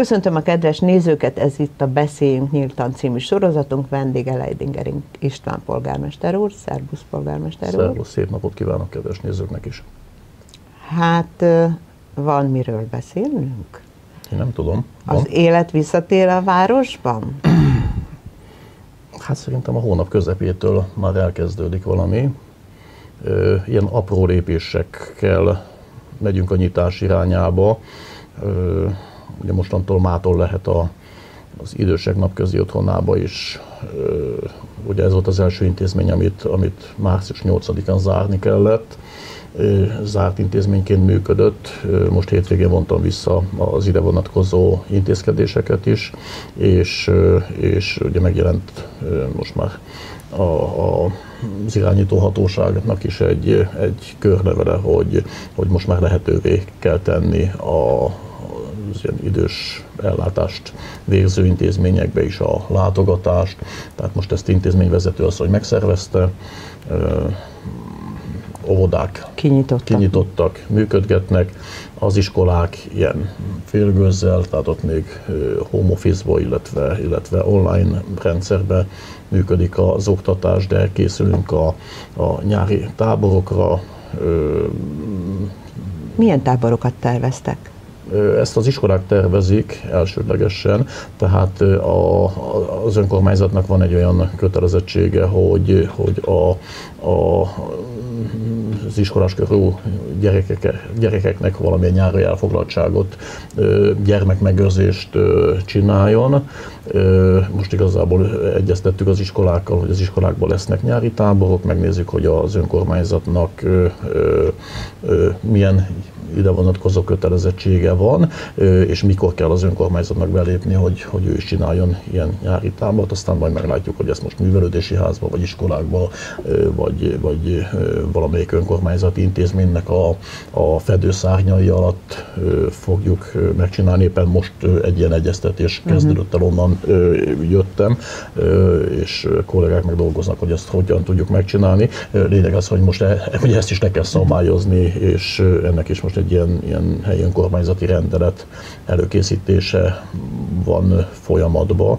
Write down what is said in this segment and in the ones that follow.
Köszöntöm a kedves nézőket, ez itt a Beszéljünk Nyíltan című sorozatunk, vendége Leidinger István polgármester úr. Szerbusz polgármester úr. Szervusz, szép napot kívánok kedves nézőknek is. Hát van miről beszélnünk? Én nem tudom. Van? Az élet visszatér a városban? Hát szerintem a hónap közepétől már elkezdődik valami. Ilyen apró lépésekkel megyünk a nyitás irányába Ugye mostantól mától lehet a, az idősek napközi otthonába is. Ugye ez volt az első intézmény, amit, amit március 8-án zárni kellett. Zárt intézményként működött. Most hétvégén vontam vissza az ide vonatkozó intézkedéseket is, és, és ugye megjelent most már a, a, az irányító hatóságnak is egy, egy körlevele, hogy, hogy most már lehetővé kell tenni a, az ilyen idős ellátást végző intézményekbe is a látogatást. Tehát most ezt intézményvezető hogy megszervezte, óvodák kinyitottak. kinyitottak, működgetnek, az iskolák ilyen félgőzzel, tehát ott még home office illetve, illetve online rendszerbe működik az oktatás, de készülünk a, a nyári táborokra. Milyen táborokat terveztek? Ezt az iskolák tervezik elsődlegesen, tehát a, az önkormányzatnak van egy olyan kötelezettsége, hogy, hogy a, a az iskoláskorú gyerekek, gyerekeknek valamilyen nyári elfoglaltságot, gyermekmegőrzést csináljon. Most igazából egyeztettük az iskolákkal, hogy az iskolákban lesznek nyári táborok, megnézzük, hogy az önkormányzatnak milyen ide vonatkozó kötelezettsége van, és mikor kell az önkormányzatnak belépni, hogy, hogy ő is csináljon ilyen nyári tábort, aztán majd meglátjuk, hogy ezt most művelődési házba, vagy iskolákba, vagy, vagy valamelyik önkormányzati intézménynek a, a fedőszárnyai alatt fogjuk megcsinálni. Éppen most egy ilyen egyeztetés mhm. kezdődött el, onnan jöttem, és kollégák meg dolgoznak, hogy ezt hogyan tudjuk megcsinálni. Lényeg az, hogy most e, ugye ezt is le kell szabályozni, és ennek is most egy ilyen, ilyen helyi önkormányzati rendelet előkészítése van folyamatban,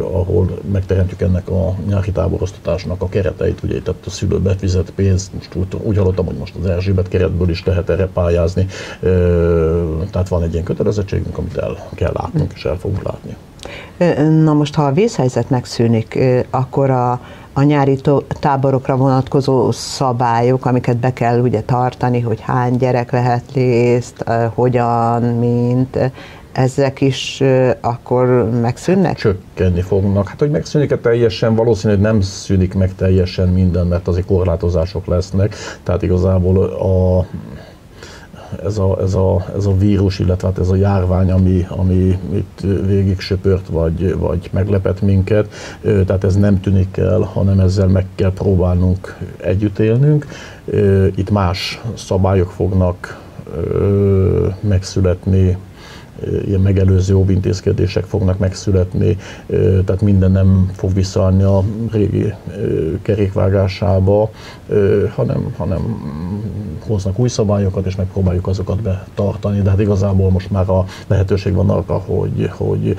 ahol megteremtjük ennek a nyári táboroztatásnak a kereteit, ugye itt a szülő befizet pénzt, most úgy, úgy hallottam, hogy most az Erzsébet keretből is lehet erre pályázni, eh, tehát van egy ilyen kötelezettségünk, amit el kell látnunk és el fogunk látni. Na most, ha a vészhelyzet megszűnik, akkor a a nyári táborokra vonatkozó szabályok, amiket be kell ugye tartani, hogy hány gyerek vehet részt, hogyan, mint, ezek is akkor megszűnnek? Csökkenni fognak. Hát, hogy megszűnik-e teljesen, valószínű, hogy nem szűnik meg teljesen minden, mert azért korlátozások lesznek. Tehát igazából a ez a, ez a, ez a vírus, illetve hát ez a járvány, ami, ami itt végig söpört, vagy, vagy meglepett minket, tehát ez nem tűnik el, hanem ezzel meg kell próbálnunk együtt élnünk. Itt más szabályok fognak megszületni, ilyen megelőző jobb intézkedések fognak megszületni, tehát minden nem fog visszaállni a régi kerékvágásába, hanem, hanem hoznak új szabályokat, és megpróbáljuk azokat betartani, de hát igazából most már a lehetőség van arra, hogy, hogy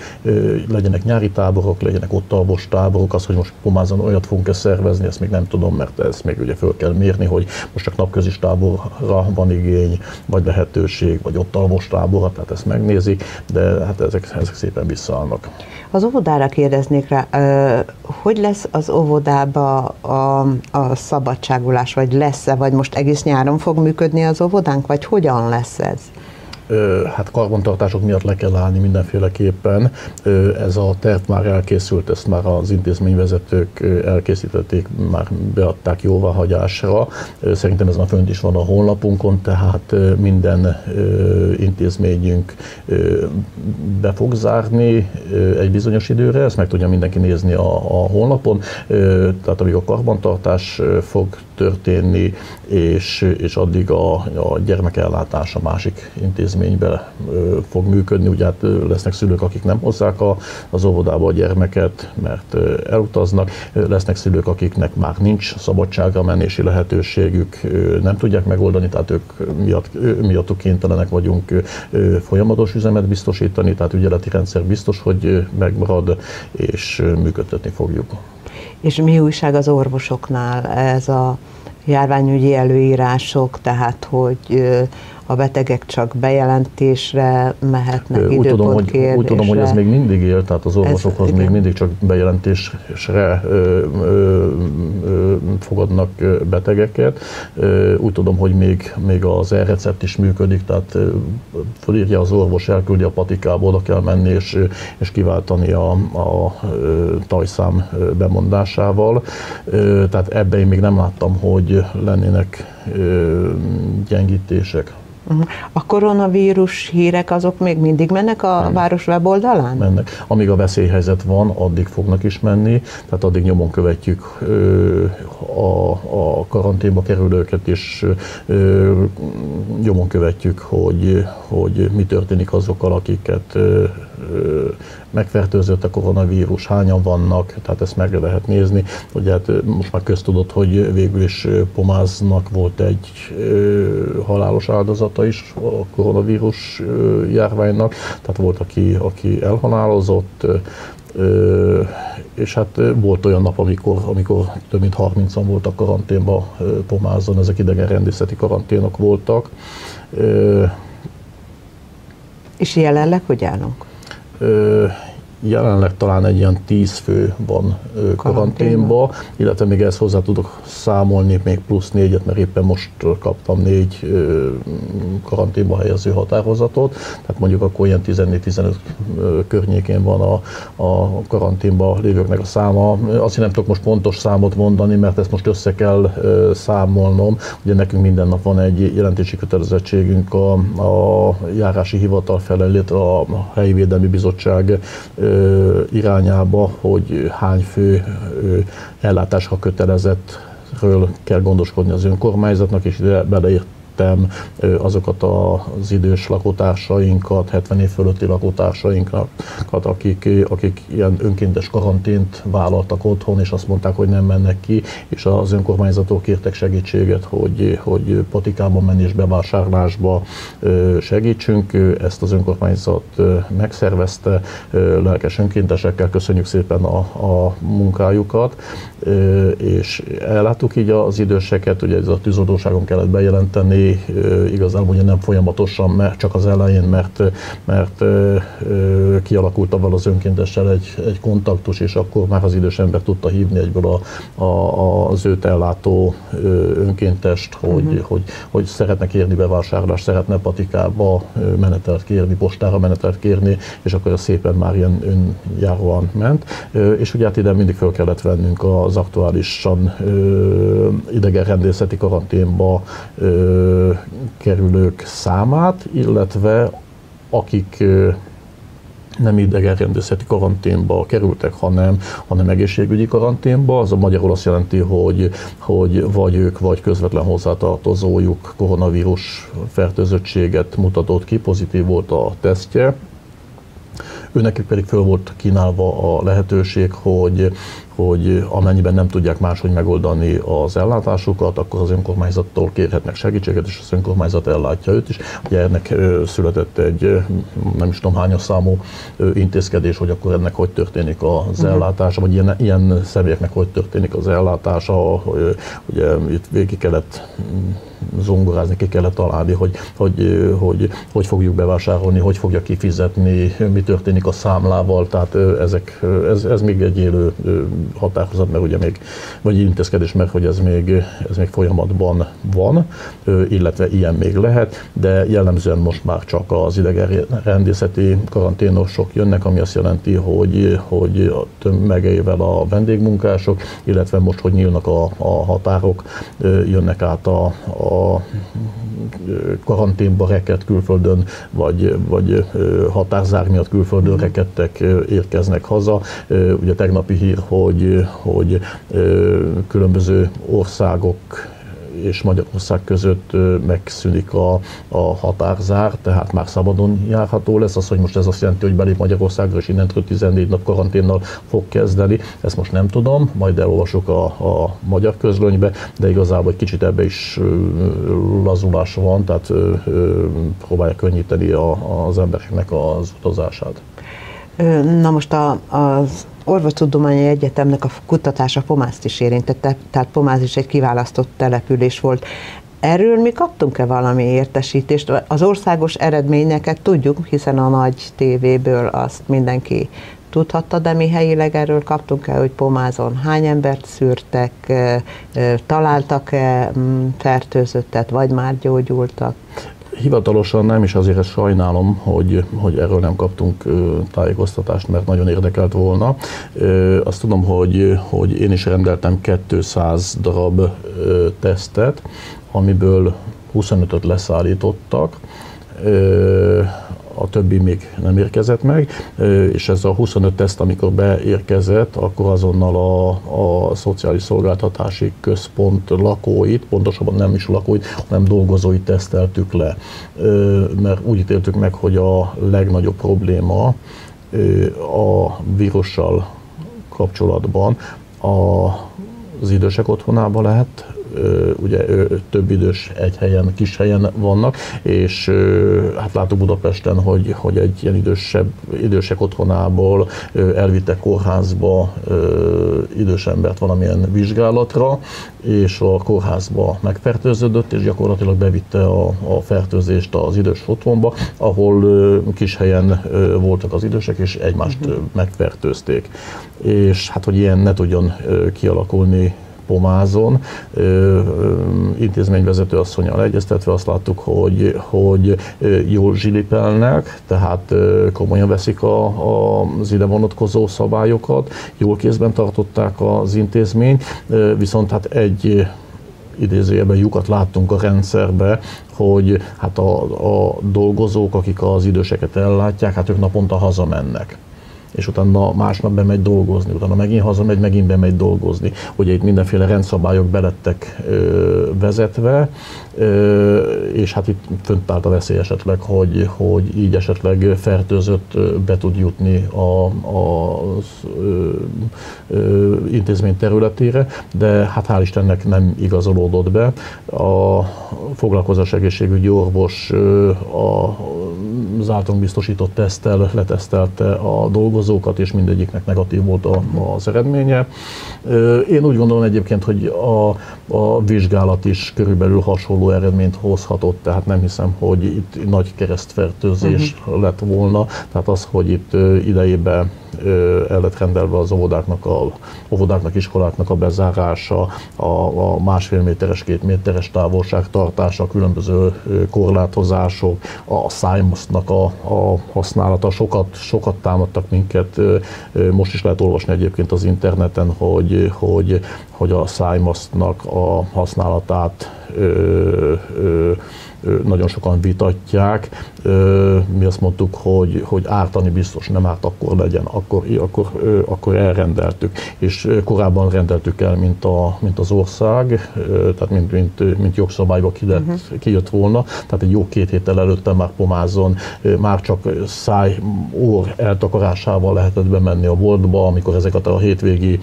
legyenek nyári táborok, legyenek ott alvos táborok, az, hogy most pomázan olyat fogunk-e szervezni, ezt még nem tudom, mert ezt még ugye föl kell mérni, hogy most csak napközis táborra van igény, vagy lehetőség, vagy ott alvos táborra, tehát ezt megnézni létezik, de hát ezek, ezek szépen visszaállnak. Az óvodára kérdeznék rá, hogy lesz az óvodába a, a szabadságulás, vagy lesz-e, vagy most egész nyáron fog működni az óvodánk, vagy hogyan lesz ez? Hát karbantartások miatt le kell állni mindenféleképpen. Ez a terv már elkészült, ezt már az intézményvezetők elkészítették, már beadták jóváhagyásra. Szerintem ez a fönt is van a honlapunkon, tehát minden intézményünk be fog zárni egy bizonyos időre, ezt meg tudja mindenki nézni a, a honlapon. Tehát amíg a karbantartás fog történni, és, és addig a, a gyermekellátás a másik intézmény intézményben fog működni, ugye hát lesznek szülők, akik nem hozzák a, az óvodába a gyermeket, mert elutaznak, lesznek szülők, akiknek már nincs szabadságra menési lehetőségük, nem tudják megoldani, tehát ők miatt, miattuk kénytelenek vagyunk folyamatos üzemet biztosítani, tehát ügyeleti rendszer biztos, hogy megmarad, és működtetni fogjuk. És mi újság az orvosoknál? Ez a járványügyi előírások, tehát hogy a betegek csak bejelentésre mehetnek, úgy tudom, hogy, úgy tudom, hogy ez még mindig él, tehát az orvosokhoz ez, még mindig csak bejelentésre ö, ö, ö, fogadnak betegeket. Úgy tudom, hogy még, még az e-recept is működik, tehát fölírja az orvos, elküldi a patikába, oda kell menni és, és kiváltani a, a tajszám bemondásával. Tehát ebben én még nem láttam, hogy lennének gyengítések. A koronavírus hírek azok még mindig mennek a mennek. város weboldalán? Mennek. Amíg a veszélyhelyzet van, addig fognak is menni, tehát addig nyomon követjük a, a karanténba kerülőket, és nyomon követjük, hogy, hogy mi történik azokkal, akiket megfertőzött a koronavírus, hányan vannak, tehát ezt meg lehet nézni. Ugye hát most már köztudott, hogy végül is Pomáznak volt egy halálos áldozata is a koronavírus járványnak, tehát volt, aki, aki elhalálozott, és hát volt olyan nap, amikor, amikor több mint 30-an voltak karanténba Pomázon, ezek idegenrendészeti karanténok voltak. És jelenleg hogy állunk? Uh, jelenleg talán egy ilyen tíz fő van karanténba, illetve még ezt hozzá tudok számolni még plusz négyet, mert éppen most kaptam négy karanténba helyező határozatot, tehát mondjuk akkor ilyen 14-15 környékén van a, a karanténba lévőknek a száma. Azt nem tudok most pontos számot mondani, mert ezt most össze kell számolnom. Ugye nekünk minden nap van egy jelentési kötelezettségünk a, a járási hivatal felé, a helyi védelmi bizottság irányába, hogy hány fő ellátásra kötelezettről kell gondoskodni az önkormányzatnak, és ide vettem azokat az idős lakótársainkat, 70 év fölötti lakótársainkat, akik, akik ilyen önkéntes karantént vállaltak otthon, és azt mondták, hogy nem mennek ki, és az önkormányzatok kértek segítséget, hogy, hogy patikában menni és bevásárlásba segítsünk. Ezt az önkormányzat megszervezte, lelkes önkéntesekkel köszönjük szépen a, a munkájukat, és elláttuk így az időseket, ugye ez a tűzoltóságon kellett bejelenteni, igazából ugye nem folyamatosan, mert csak az elején, mert, mert kialakult avval az önkéntessel egy, egy kontaktus, és akkor már az idős ember tudta hívni egyből a, a, az őt ellátó önkéntest, hogy, uh-huh. hogy, hogy szeretne kérni bevásárlást, szeretne patikába menetelt kérni, postára menetelt kérni, és akkor szépen már ilyen önjáróan ment. És ugye hát ide mindig fel kellett vennünk az aktuálisan idegenrendészeti karanténba kerülők számát, illetve akik nem idegenrendészeti karanténba kerültek, hanem, hanem egészségügyi karanténba. Az a magyarul azt jelenti, hogy, hogy vagy ők, vagy közvetlen hozzátartozójuk koronavírus fertőzöttséget mutatott ki, pozitív volt a tesztje. Őnekik pedig föl volt kínálva a lehetőség, hogy hogy amennyiben nem tudják máshogy megoldani az ellátásukat, akkor az önkormányzattól kérhetnek segítséget, és az önkormányzat ellátja őt is. Ugye ennek született egy nem is tudom hányos számú intézkedés, hogy akkor ennek hogy történik az uh-huh. ellátása, vagy ilyen, ilyen személyeknek hogy történik az ellátása. Ugye itt végig kellett zongorázni, ki kellett találni, hogy hogy, hogy hogy fogjuk bevásárolni, hogy fogja kifizetni, mi történik a számlával, tehát ezek, ez, ez még egy élő határozat, mert ugye még, vagy intézkedés, mert hogy ez még, ez még folyamatban van, illetve ilyen még lehet, de jellemzően most már csak az idegenrendészeti karanténosok jönnek, ami azt jelenti, hogy, hogy tömegeivel a vendégmunkások, illetve most, hogy nyílnak a, a határok, jönnek át a, a karanténba rekett külföldön, vagy, vagy határzár miatt külföldön mm. rekedtek érkeznek haza. Ugye tegnapi hír, hogy, hogy különböző országok és Magyarország között megszűnik a, a határzár, tehát már szabadon járható lesz. Az, hogy most ez azt jelenti, hogy belép Magyarországra, és innentől 14 nap karanténnal fog kezdeni, ezt most nem tudom, majd elolvasok a, a magyar közlönybe, de igazából egy kicsit ebbe is lazulás van, tehát próbálja könnyíteni a, az embereknek az utazását. Na most a, az Orvostudományi Egyetemnek a kutatása Pomászt is érintette, tehát Pomáz is egy kiválasztott település volt. Erről mi kaptunk-e valami értesítést? Az országos eredményeket tudjuk, hiszen a nagy tévéből azt mindenki tudhatta, de mi helyileg erről kaptunk-e, hogy Pomázon hány embert szűrtek, találtak-e mm, fertőzöttet, vagy már gyógyultak? Hivatalosan nem, és azért ezt sajnálom, hogy, hogy erről nem kaptunk tájékoztatást, mert nagyon érdekelt volna. Azt tudom, hogy, hogy én is rendeltem 200 darab tesztet, amiből 25-öt leszállítottak a többi még nem érkezett meg, és ez a 25 teszt, amikor beérkezett, akkor azonnal a, a Szociális Szolgáltatási Központ lakóit, pontosabban nem is lakóit, hanem dolgozóit teszteltük le. Mert úgy ítéltük meg, hogy a legnagyobb probléma a vírussal kapcsolatban a, az idősek otthonában lehet, ugye több idős egy helyen, kis helyen vannak, és hát látok Budapesten, hogy, hogy egy ilyen idősebb, idősek otthonából elvittek kórházba idős embert valamilyen vizsgálatra, és a kórházba megfertőződött, és gyakorlatilag bevitte a, a fertőzést az idős otthonba, ahol kis helyen voltak az idősek, és egymást uh-huh. megfertőzték. És hát, hogy ilyen ne tudjon kialakulni Pomázon intézményvezető asszonyal egyeztetve azt láttuk, hogy, hogy jól zsilipelnek, tehát komolyan veszik a, a, az ide vonatkozó szabályokat, jól kézben tartották az intézményt, viszont hát egy idézőjelben lyukat láttunk a rendszerbe, hogy hát a, a dolgozók, akik az időseket ellátják, hát ők naponta hazamennek és utána másnap bemegy dolgozni, utána megint hazamegy, megint bemegy dolgozni. Ugye itt mindenféle rendszabályok belettek ö, vezetve, és hát itt fönt állt a veszély esetleg, hogy, hogy így esetleg fertőzött be tud jutni a, a ö, ö, intézmény területére, de hát hál' Istennek nem igazolódott be. A foglalkozás egészségügyi orvos a, az általunk biztosított tesztel letesztelte a dolgozókat, és mindegyiknek negatív volt a, az eredménye. Én úgy gondolom egyébként, hogy a, a vizsgálat is körülbelül hasonló eredményt hozhatott, tehát nem hiszem, hogy itt nagy keresztfertőzés uh-huh. lett volna. Tehát az, hogy itt idejében el lett rendelve az óvodáknak, a, óvodáknak, iskoláknak a bezárása, a, a másfél méteres, két méteres távolság tartása, különböző korlátozások, a szájmosznak a, a használata, sokat, sokat támadtak minket. Most is lehet olvasni egyébként az interneten, hogy, hogy, hogy a szájmosznak a használatát ö, ö, nagyon sokan vitatják. Mi azt mondtuk, hogy, hogy ártani biztos nem árt, akkor legyen, akkor, akkor, akkor elrendeltük. És korábban rendeltük el, mint, a, mint az ország, tehát mint, mint, mint jogszabályba kijött, uh-huh. kijött volna. Tehát egy jó két héttel előtte már pomázon, már csak száj, ór eltakarásával lehetett bemenni a boltba, amikor ezeket a hétvégi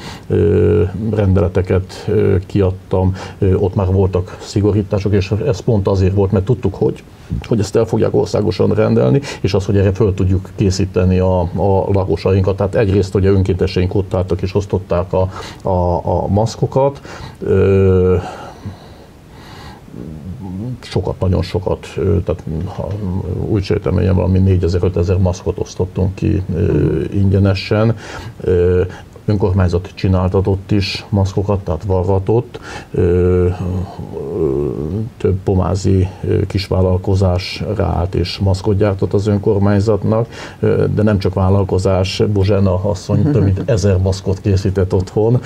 rendeleteket kiadtam, ott már voltak szigorítások, és ez pont azért volt, mert tudtuk, hogy hogy ezt el fogják országosan rendelni, és az, hogy erre föl tudjuk készíteni a, a lakosainkat. Tehát egyrészt hogy a önkénteseink ott álltak és osztották a, a, a maszkokat, ö, sokat, nagyon sokat, tehát ha úgy sejtem, valami 4000-5000 maszkot osztottunk ki ingyenesen önkormányzat csináltatott is maszkokat, tehát varratott, több pomázi kisvállalkozás ráállt és maszkot gyártott az önkormányzatnak, de nem csak vállalkozás, Bozsena asszony több mint ezer maszkot készített otthon,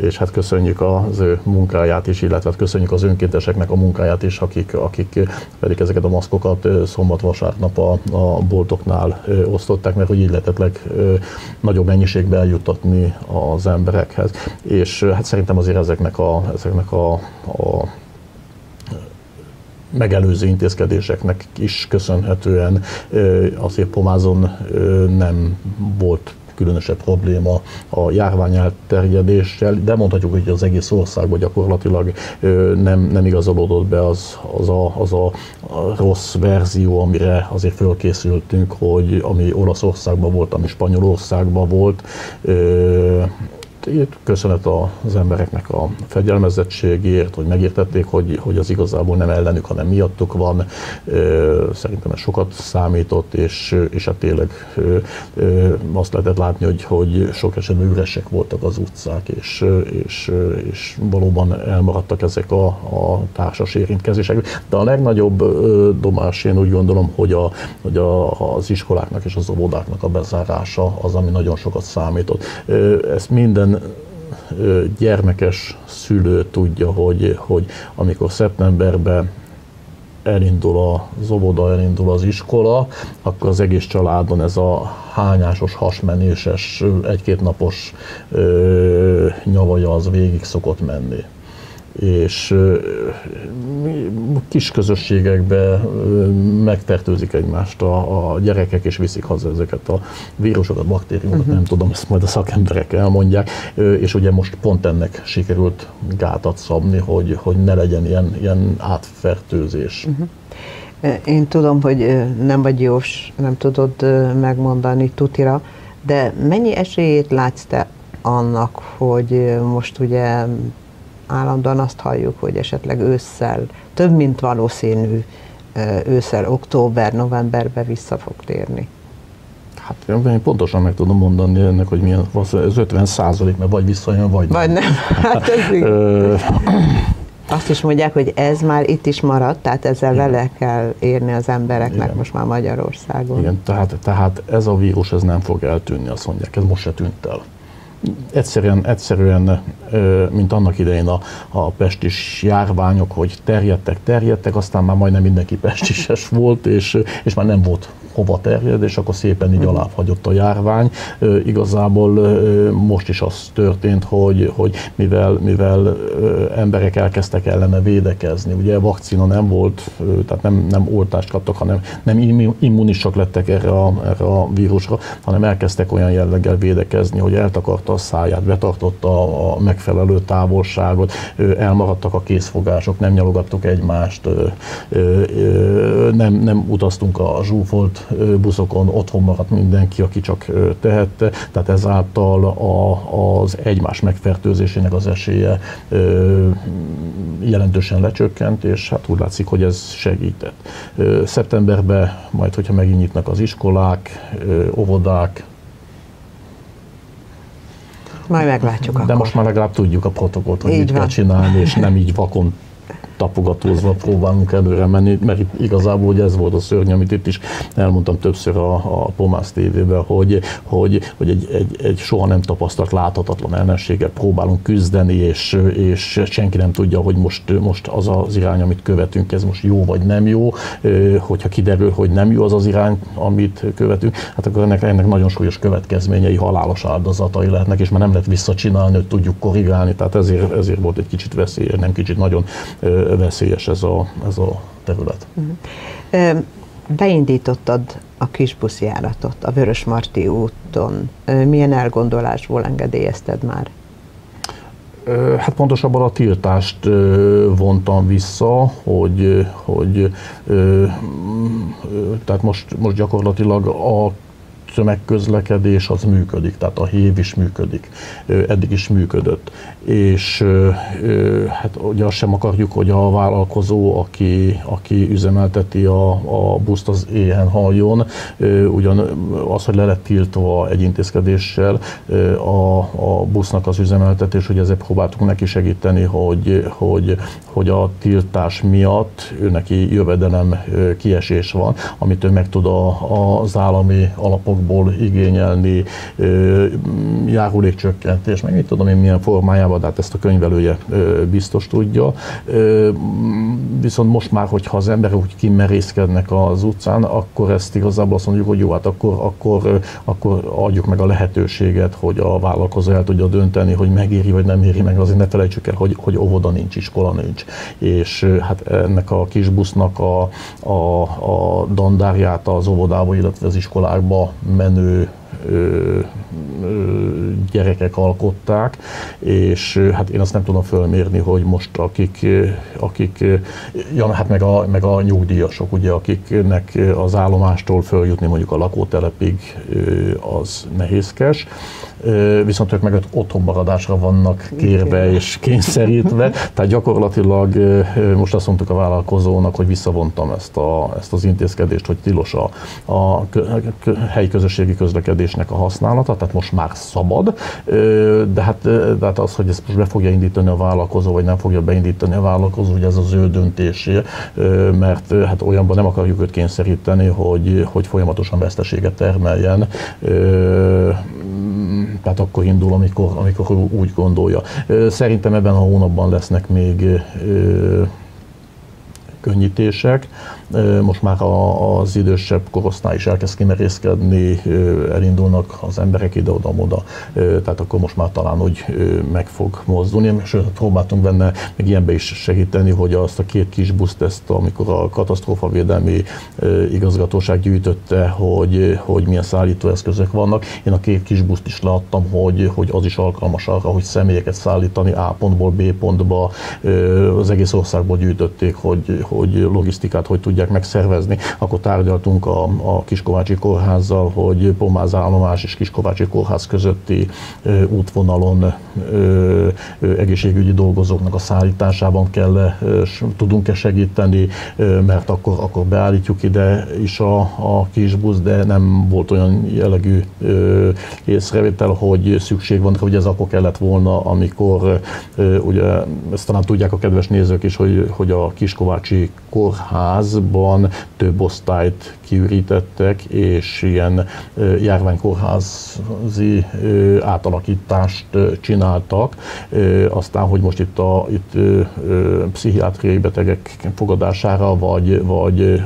és hát köszönjük az ő munkáját is, illetve hát köszönjük az önkénteseknek a munkáját is, akik, akik pedig ezeket a maszkokat szombat-vasárnap a, a boltoknál osztották, mert hogy így lehetett nagyobb mennyiségbe eljuttatni jutni az emberekhez. És hát szerintem azért ezeknek a, ezeknek a, a megelőző intézkedéseknek is köszönhetően azért Pomázon nem volt különösebb probléma a járvány elterjedéssel, de mondhatjuk, hogy az egész országban gyakorlatilag nem, nem igazolódott be az, az, a, az a rossz verzió, amire azért fölkészültünk, hogy ami Olaszországban volt, ami Spanyolországban volt, köszönet az embereknek a fegyelmezettségért, hogy megértették, hogy, hogy az igazából nem ellenük, hanem miattuk van. Szerintem ez sokat számított, és, és hát tényleg azt lehetett látni, hogy, hogy sok esetben üresek voltak az utcák, és, és, és valóban elmaradtak ezek a, a társas érintkezések. De a legnagyobb domás én úgy gondolom, hogy, a, hogy a, az iskoláknak és az óvodáknak a bezárása az, ami nagyon sokat számított. Ezt minden gyermekes szülő tudja, hogy, hogy amikor szeptemberben elindul az óvoda, elindul az iskola, akkor az egész családon ez a hányásos, hasmenéses, egy-két napos ö, nyavaja az végig szokott menni és kis közösségekbe megfertőzik egymást a, a gyerekek, és viszik haza ezeket a vírusokat, baktériumokat, uh-huh. nem tudom, ezt majd a szakemberek elmondják, és ugye most pont ennek sikerült gátat szabni, hogy, hogy ne legyen ilyen, ilyen átfertőzés. Uh-huh. Én tudom, hogy nem vagy jós, nem tudod megmondani tutira, de mennyi esélyét látsz te annak, hogy most ugye állandóan azt halljuk, hogy esetleg ősszel, több mint valószínű ősszel, október, novemberbe vissza fog térni. Hát én pontosan meg tudom mondani ennek, hogy milyen, az 50 százalék, mert vagy visszajön, vagy, vagy nem. nem. Hát ez azt is mondják, hogy ez már itt is maradt, tehát ezzel Igen. vele kell érni az embereknek Igen. most már Magyarországon. Igen, tehát, tehát ez a vírus ez nem fog eltűnni, azt mondják, ez most se tűnt el egyszerűen, egyszerűen mint annak idején a, a pestis járványok, hogy terjedtek, terjedtek, aztán már majdnem mindenki pestises volt, és, és már nem volt hova terjed, és akkor szépen így mhm. alább hagyott a járvány. Igazából most is az történt, hogy, hogy mivel, mivel emberek elkezdtek ellene védekezni, ugye a vakcina nem volt, tehát nem, nem oltást kaptak, hanem nem immunisak lettek erre a, erre a vírusra, hanem elkezdtek olyan jelleggel védekezni, hogy eltakarta a száját, betartotta a megfelelő távolságot, elmaradtak a készfogások, nem nyalogattuk egymást, nem, nem utaztunk a zsúfolt buszokon otthon maradt mindenki, aki csak tehette, tehát ezáltal a, az egymás megfertőzésének az esélye jelentősen lecsökkent, és hát úgy látszik, hogy ez segített. Szeptemberben majd, hogyha megint nyitnak az iskolák, óvodák, majd meglátjuk De akkor. most már legalább tudjuk a protokollt, hogy így mit van. kell csinálni, és nem így vakon tapogatózva próbálunk előre menni, mert itt igazából ugye ez volt a szörny, amit itt is elmondtam többször a, a Pomász tévében, hogy, hogy, hogy egy, egy, egy, soha nem tapasztalt láthatatlan ellenséggel próbálunk küzdeni, és, és senki nem tudja, hogy most, most az az irány, amit követünk, ez most jó vagy nem jó, hogyha kiderül, hogy nem jó az az irány, amit követünk, hát akkor ennek, ennek nagyon súlyos következményei, halálos áldozatai lehetnek, és már nem lehet visszacsinálni, hogy tudjuk korrigálni, tehát ezért, ezért volt egy kicsit veszélyes, nem kicsit, nagyon veszélyes ez a, ez a terület. Uh-huh. Beindítottad a kisbuszjáratot a Vörösmarty úton. Milyen elgondolásból engedélyezted már? Hát pontosabban a tiltást vontam vissza, hogy, hogy tehát most, most gyakorlatilag a tömegközlekedés az működik, tehát a hév is működik, eddig is működött. És hát ugye azt sem akarjuk, hogy a vállalkozó, aki, aki üzemelteti a, a buszt, az éhen haljon, ugyan az, hogy le lett tiltva egy intézkedéssel a, a busznak az üzemeltetés, hogy ezzel próbáltunk neki segíteni, hogy, hogy, hogy a tiltás miatt ő neki jövedelem kiesés van, amit ő meg tud a, az állami alapokból iskolákból igényelni járulékcsökkentés, meg mit tudom én milyen formájában, de hát ezt a könyvelője biztos tudja. Viszont most már, hogyha az emberek úgy kimerészkednek az utcán, akkor ezt igazából azt mondjuk, hogy jó, hát akkor, akkor, akkor adjuk meg a lehetőséget, hogy a vállalkozó el tudja dönteni, hogy megéri vagy nem éri meg, azért ne felejtsük el, hogy, hogy óvoda nincs, iskola nincs. És hát ennek a kis busznak a, a, a dandárját az óvodába, illetve az iskolákba menő ö, ö, gyerekek alkották, és hát én azt nem tudom fölmérni, hogy most akik, akik ja, hát meg a, meg a nyugdíjasok, ugye, akiknek az állomástól följutni mondjuk a lakótelepig az nehézkes, viszont ők meg otthon maradásra vannak kérve és kényszerítve, tehát gyakorlatilag most azt mondtuk a vállalkozónak, hogy visszavontam ezt, a, ezt az intézkedést, hogy tilos a, a helyi közösségi közlekedésnek a használata, tehát most már szabad, de hát, de hát az, hogy ezt most be fogja indítani a vállalkozó, vagy nem fogja beindítani a vállalkozó, hogy ez az ő döntésé, mert hát olyanban nem akarjuk őt kényszeríteni, hogy, hogy folyamatosan veszteséget termeljen, tehát akkor indul, amikor, amikor úgy gondolja. Szerintem ebben a hónapban lesznek még könnyítések. Most már az idősebb korosztály is elkezd kimerészkedni, elindulnak az emberek ide-oda-oda, tehát akkor most már talán úgy meg fog mozdulni. És próbáltunk benne még ilyenbe is segíteni, hogy azt a két kis buszt, ezt amikor a katasztrófavédelmi igazgatóság gyűjtötte, hogy, hogy milyen szállítóeszközök vannak. Én a két kis buszt is leadtam, hogy, hogy az is alkalmas arra, hogy személyeket szállítani A pontból B pontba. Az egész országból gyűjtötték, hogy, hogy logisztikát hogy tudják megszervezni. Akkor tárgyaltunk a, a Kiskovácsi kórházzal, hogy Pomáz állomás és Kiskovácsi kórház közötti ö, útvonalon ö, ö, egészségügyi dolgozóknak a szállításában kell, ö, tudunk-e segíteni, ö, mert akkor, akkor beállítjuk ide is a, a kisbusz, de nem volt olyan jellegű ö, észrevétel, hogy szükség van, hogy ez akkor kellett volna, amikor ö, ugye ezt talán tudják a kedves nézők is, hogy, hogy a Kiskovácsi kórházban több osztályt kiürítettek, és ilyen járványkórházi átalakítást csináltak. Aztán, hogy most itt a itt pszichiátriai betegek fogadására, vagy, vagy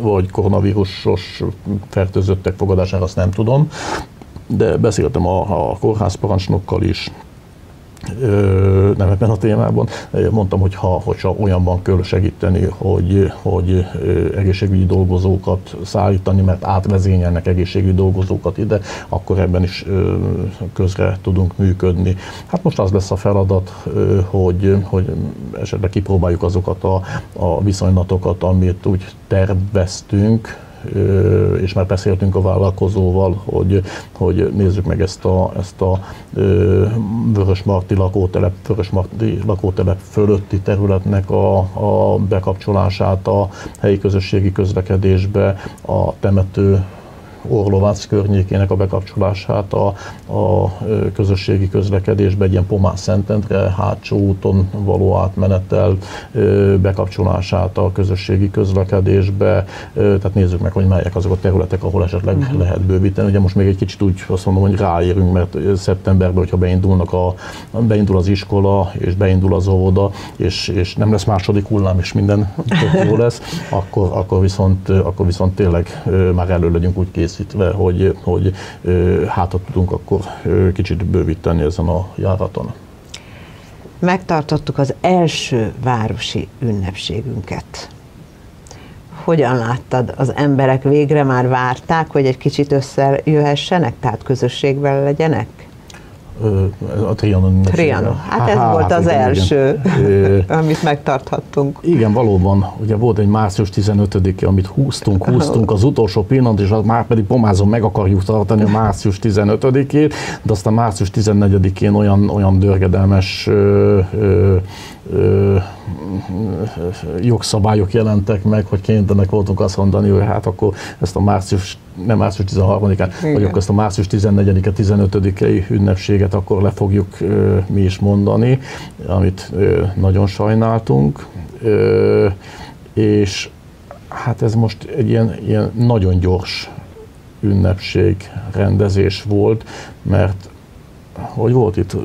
vagy koronavírusos fertőzöttek fogadására, azt nem tudom. De beszéltem a, a kórházparancsnokkal is, nem ebben a témában. Mondtam, hogy ha hogyha olyanban kell segíteni, hogy, hogy egészségügyi dolgozókat szállítani, mert átvezényelnek egészségügyi dolgozókat ide, akkor ebben is közre tudunk működni. Hát most az lesz a feladat, hogy, hogy esetleg kipróbáljuk azokat a, a viszonylatokat, amit úgy terveztünk, és már beszéltünk a vállalkozóval, hogy, hogy nézzük meg ezt a, ezt a Vörösmarty lakótelep, Vörösmarty lakótelep fölötti területnek a, a bekapcsolását a helyi közösségi közlekedésbe, a temető Orlovác környékének a bekapcsolását a, a közösségi közlekedésbe, egy ilyen Pomás Szentendre hátsó úton való átmenettel bekapcsolását a közösségi közlekedésbe. Tehát nézzük meg, hogy melyek azok a területek, ahol esetleg uh-huh. lehet bővíteni. Ugye most még egy kicsit úgy azt mondom, hogy ráérünk, mert szeptemberben, hogyha beindulnak a, beindul az iskola, és beindul az óvoda, és, és nem lesz második hullám, és minden jó lesz, akkor, akkor, viszont, akkor viszont tényleg már elő legyünk úgy kész készítve, hogy, hogy hátat tudunk akkor kicsit bővíteni ezen a járaton. Megtartottuk az első városi ünnepségünket. Hogyan láttad? Az emberek végre már várták, hogy egy kicsit összejöhessenek, tehát közösségben legyenek? A Trianon. Trianon. Hát ez Há, volt hát az igen, első, igen. amit megtarthattunk. Igen, valóban. Ugye volt egy március 15-e, amit húztunk, húztunk az utolsó pillanat, és már pedig pomázon meg akarjuk tartani a március 15-ét, de aztán március 14-én olyan, olyan dörgedelmes ö, ö, ö, jogszabályok jelentek meg, hogy kénytelenek voltunk azt mondani, hogy hát akkor ezt a március, nem március 13-án, vagy akkor ezt a március 14-e, 15-i ünnepséget akkor le fogjuk ö, mi is mondani, amit ö, nagyon sajnáltunk. Ö, és hát ez most egy ilyen, ilyen nagyon gyors ünnepség rendezés volt, mert hogy volt itt,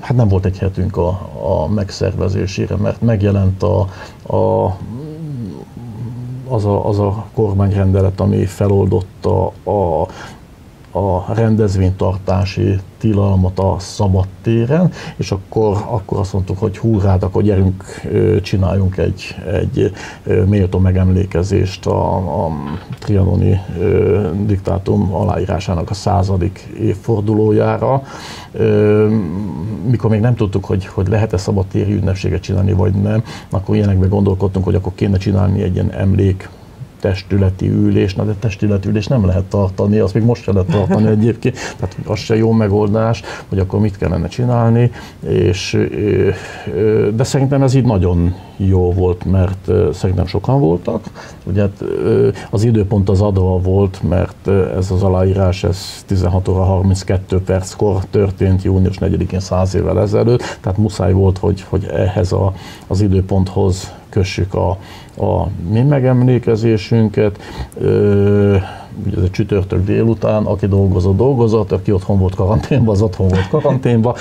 hát nem volt egy hetünk a, a megszervezésére, mert megjelent a, a az a, az a kormányrendelet, ami feloldotta a, a rendezvénytartási tilalmat a szabadtéren, és akkor, akkor azt mondtuk, hogy hurrát, akkor gyerünk, csináljunk egy, egy méltó megemlékezést a, a trianoni diktátum aláírásának a századik évfordulójára, mikor még nem tudtuk, hogy, hogy lehet-e szabadtéri ünnepséget csinálni, vagy nem, akkor ilyenekbe gondolkodtunk, hogy akkor kéne csinálni egy ilyen emlék testületi ülés, na de testületi ülés nem lehet tartani, azt még most se lehet tartani egyébként, tehát az se jó megoldás, hogy akkor mit kellene csinálni, és, de szerintem ez így nagyon jó volt, mert szerintem sokan voltak. Ugye hát, az időpont az adva volt, mert ez az aláírás, ez 16 óra 32 perckor történt június 4-én 100 évvel ezelőtt, tehát muszáj volt, hogy, hogy ehhez a, az időponthoz kössük a, a mi megemlékezésünket. Ugye ez a csütörtök délután, aki dolgozott, dolgozott, aki otthon volt karanténban, az otthon volt karanténban,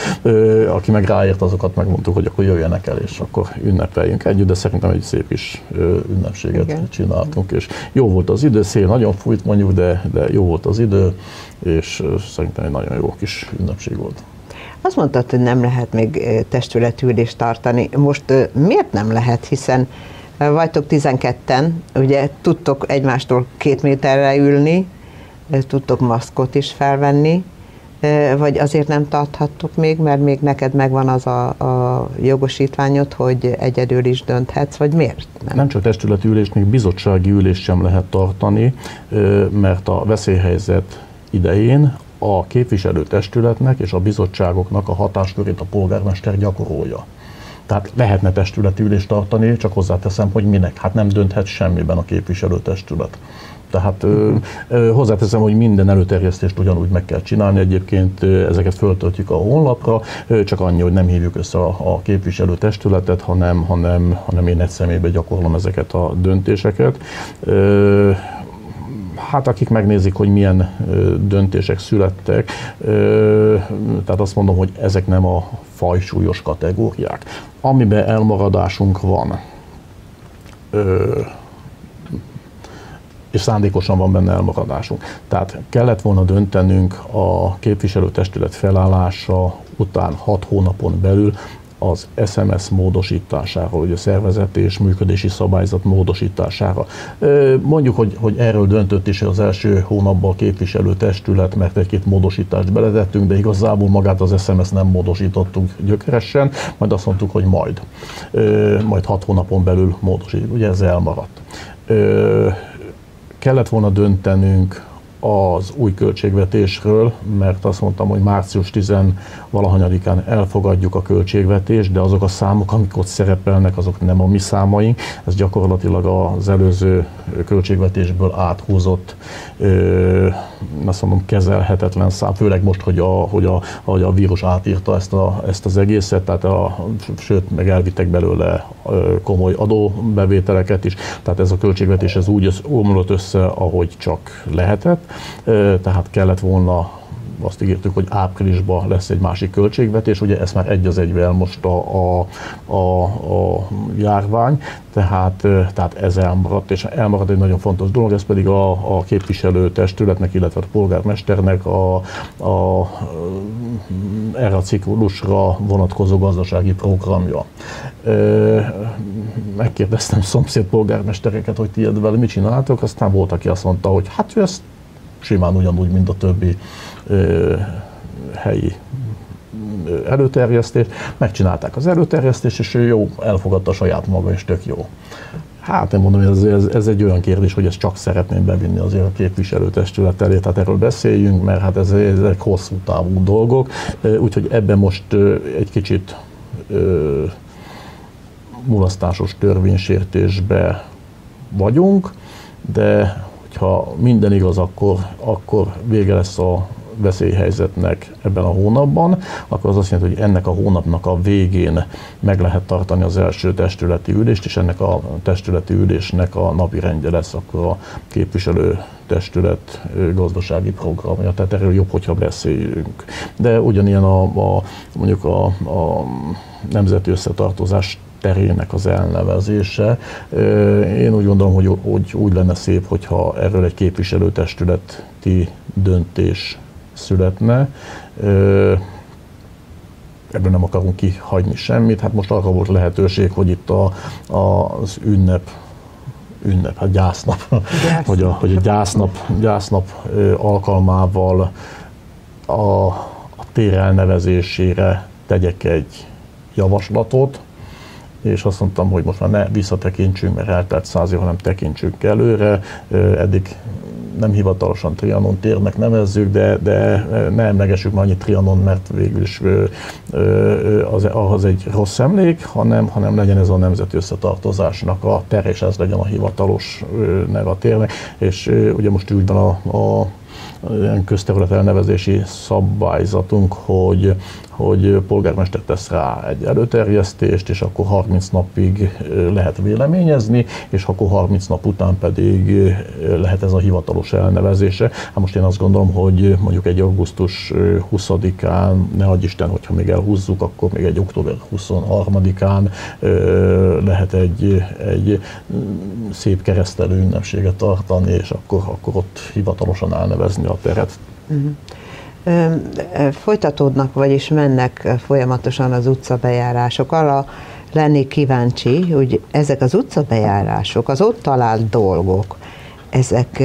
aki meg ráért, azokat megmondtuk, hogy akkor jöjjenek el, és akkor ünnepeljünk együtt, de szerintem egy szép is ünnepséget Igen. csináltunk, és jó volt az idő, szél nagyon fújt mondjuk, de, de jó volt az idő, és szerintem egy nagyon jó kis ünnepség volt. Azt mondtad, hogy nem lehet még testületülést tartani. Most miért nem lehet, hiszen vagytok 12-en, ugye tudtok egymástól két méterre ülni, tudtok maszkot is felvenni, vagy azért nem tarthattok még, mert még neked megvan az a, a jogosítványod, hogy egyedül is dönthetsz, vagy miért? Nem, nem csak testületi ülést, még bizottsági ülést sem lehet tartani, mert a veszélyhelyzet idején a képviselőtestületnek és a bizottságoknak a hatáskörét a polgármester gyakorolja. Tehát lehetne testületülést tartani, csak hozzáteszem, hogy minek. Hát nem dönthet semmiben a képviselőtestület. Tehát ö, ö, hozzáteszem, hogy minden előterjesztést ugyanúgy meg kell csinálni, egyébként ö, ezeket föltöltjük a honlapra, ö, csak annyi, hogy nem hívjuk össze a, a képviselőtestületet, hanem, hanem, hanem én egy személybe gyakorlom ezeket a döntéseket. Ö, hát akik megnézik, hogy milyen döntések születtek, tehát azt mondom, hogy ezek nem a fajsúlyos kategóriák. Amiben elmaradásunk van, és szándékosan van benne elmaradásunk. Tehát kellett volna döntenünk a képviselőtestület felállása után hat hónapon belül az SMS módosításáról, ugye a szervezet és működési szabályzat módosítására. Mondjuk, hogy, hogy erről döntött is az első hónapban a képviselő testület, mert egy-két módosítást beletettünk, de igazából magát az SMS nem módosítottunk gyökeresen, majd azt mondtuk, hogy majd. Majd hat hónapon belül módosít. Ugye ez elmaradt. Kellett volna döntenünk az új költségvetésről, mert azt mondtam, hogy március 10 valahanyadikán elfogadjuk a költségvetést, de azok a számok, amik ott szerepelnek, azok nem a mi számaink. Ez gyakorlatilag az előző költségvetésből áthúzott, ö, azt mondom, kezelhetetlen szám, főleg most, hogy a, hogy a, hogy a vírus átírta ezt, a, ezt az egészet, tehát a, sőt, meg elvittek belőle komoly adóbevételeket is, tehát ez a költségvetés ez úgy omlott össze, ahogy csak lehetett, tehát kellett volna azt ígértük, hogy áprilisban lesz egy másik költségvetés, ugye ez már egy az egyvel most a, a, a, a járvány, tehát, tehát ez elmaradt, és elmaradt egy nagyon fontos dolog, ez pedig a, a képviselő testületnek, illetve a polgármesternek a, a, erre a ciklusra vonatkozó gazdasági programja. Megkérdeztem szomszéd polgármestereket, hogy ti vele mit csináltok, aztán volt, aki azt mondta, hogy hát ő ezt simán ugyanúgy, mint a többi ö, helyi előterjesztést, megcsinálták az előterjesztést, és ő jó, elfogadta saját maga, és tök jó. Hát én mondom, ez, ez, ez egy olyan kérdés, hogy ezt csak szeretném bevinni azért a képviselőtestület elé, tehát erről beszéljünk, mert hát ez, ezek hosszú távú dolgok, úgyhogy ebben most egy kicsit ö, mulasztásos törvénysértésbe vagyunk, de ha minden igaz, akkor, akkor vége lesz a veszélyhelyzetnek ebben a hónapban, akkor az azt jelenti, hogy ennek a hónapnak a végén meg lehet tartani az első testületi ülést, és ennek a testületi ülésnek a napi rendje lesz akkor a képviselő testület gazdasági programja, tehát erről jobb, hogyha beszéljünk. De ugyanilyen a, a mondjuk a, a nemzeti összetartozás terének az elnevezése. Én úgy gondolom, hogy, hogy úgy lenne szép, hogyha erről egy képviselőtestületi döntés születne. Ebből nem akarunk kihagyni semmit. Hát most arra volt lehetőség, hogy itt a, a, az ünnep ünnep, hát gyásznap, gyásznap. hogy a, hogy a gyásznap, gyásznap alkalmával a, a tér elnevezésére tegyek egy javaslatot, és azt mondtam, hogy most már ne visszatekintsünk, mert eltelt száz év, hanem tekintsünk előre. Eddig nem hivatalosan Trianon térnek nevezzük, de, de ne emlegessük már annyi Trianon, mert végül is az, az egy rossz emlék, hanem, hanem legyen ez a nemzeti összetartozásnak a ter, és ez legyen a hivatalos neve a térnek. És ugye most úgy van a, a közterület elnevezési szabályzatunk, hogy hogy polgármester tesz rá egy előterjesztést, és akkor 30 napig lehet véleményezni, és akkor 30 nap után pedig lehet ez a hivatalos elnevezése. Hát most én azt gondolom, hogy mondjuk egy augusztus 20-án, ne adj Isten, hogyha még elhúzzuk, akkor még egy október 23-án lehet egy, egy szép keresztelő ünnepséget tartani, és akkor, akkor ott hivatalosan elnevezni a teret. Uh-huh folytatódnak, vagyis mennek folyamatosan az utcabejárások. Arra lennék kíváncsi, hogy ezek az utcabejárások, az ott talált dolgok, ezek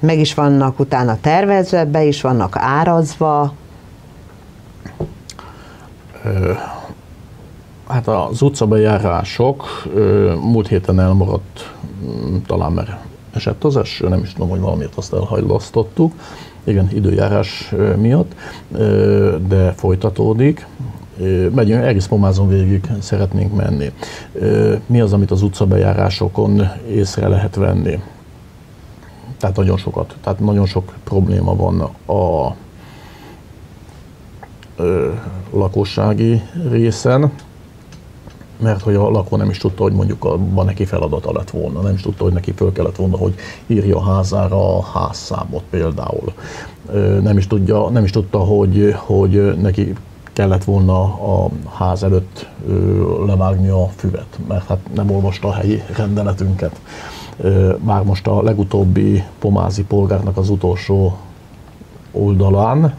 meg is vannak utána tervezve, be is vannak árazva? Hát az utcabejárások múlt héten elmaradt, talán mert esett az eső, nem is tudom, hogy valamiért azt elhajlasztottuk igen, időjárás miatt, de folytatódik. Megyünk, egész pomázon végig szeretnénk menni. Mi az, amit az utcabejárásokon észre lehet venni? Tehát nagyon sokat. Tehát nagyon sok probléma van a lakossági részen, mert hogy a lakó nem is tudta, hogy mondjuk a, van neki feladata lett volna, nem is tudta, hogy neki föl kellett volna, hogy írja a házára a házszámot például. Nem is, tudja, nem is tudta, hogy, hogy neki kellett volna a ház előtt levágni a füvet, mert hát nem olvasta a helyi rendeletünket. Már most a legutóbbi pomázi polgárnak az utolsó oldalán,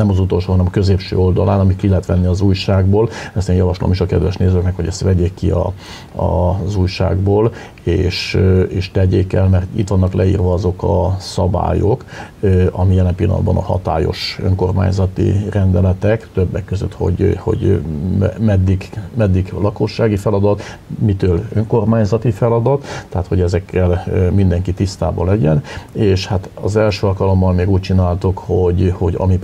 nem az utolsó, hanem a középső oldalán, amit ki lehet venni az újságból. Ezt én javaslom is a kedves nézőknek, hogy ezt vegyék ki a, a, az újságból, és, és tegyék el, mert itt vannak leírva azok a szabályok, ami jelen pillanatban a hatályos önkormányzati rendeletek, többek között, hogy, hogy meddig, meddig lakossági feladat, mitől önkormányzati feladat, tehát hogy ezekkel mindenki tisztában legyen, és hát az első alkalommal még úgy csináltuk, hogy, hogy ami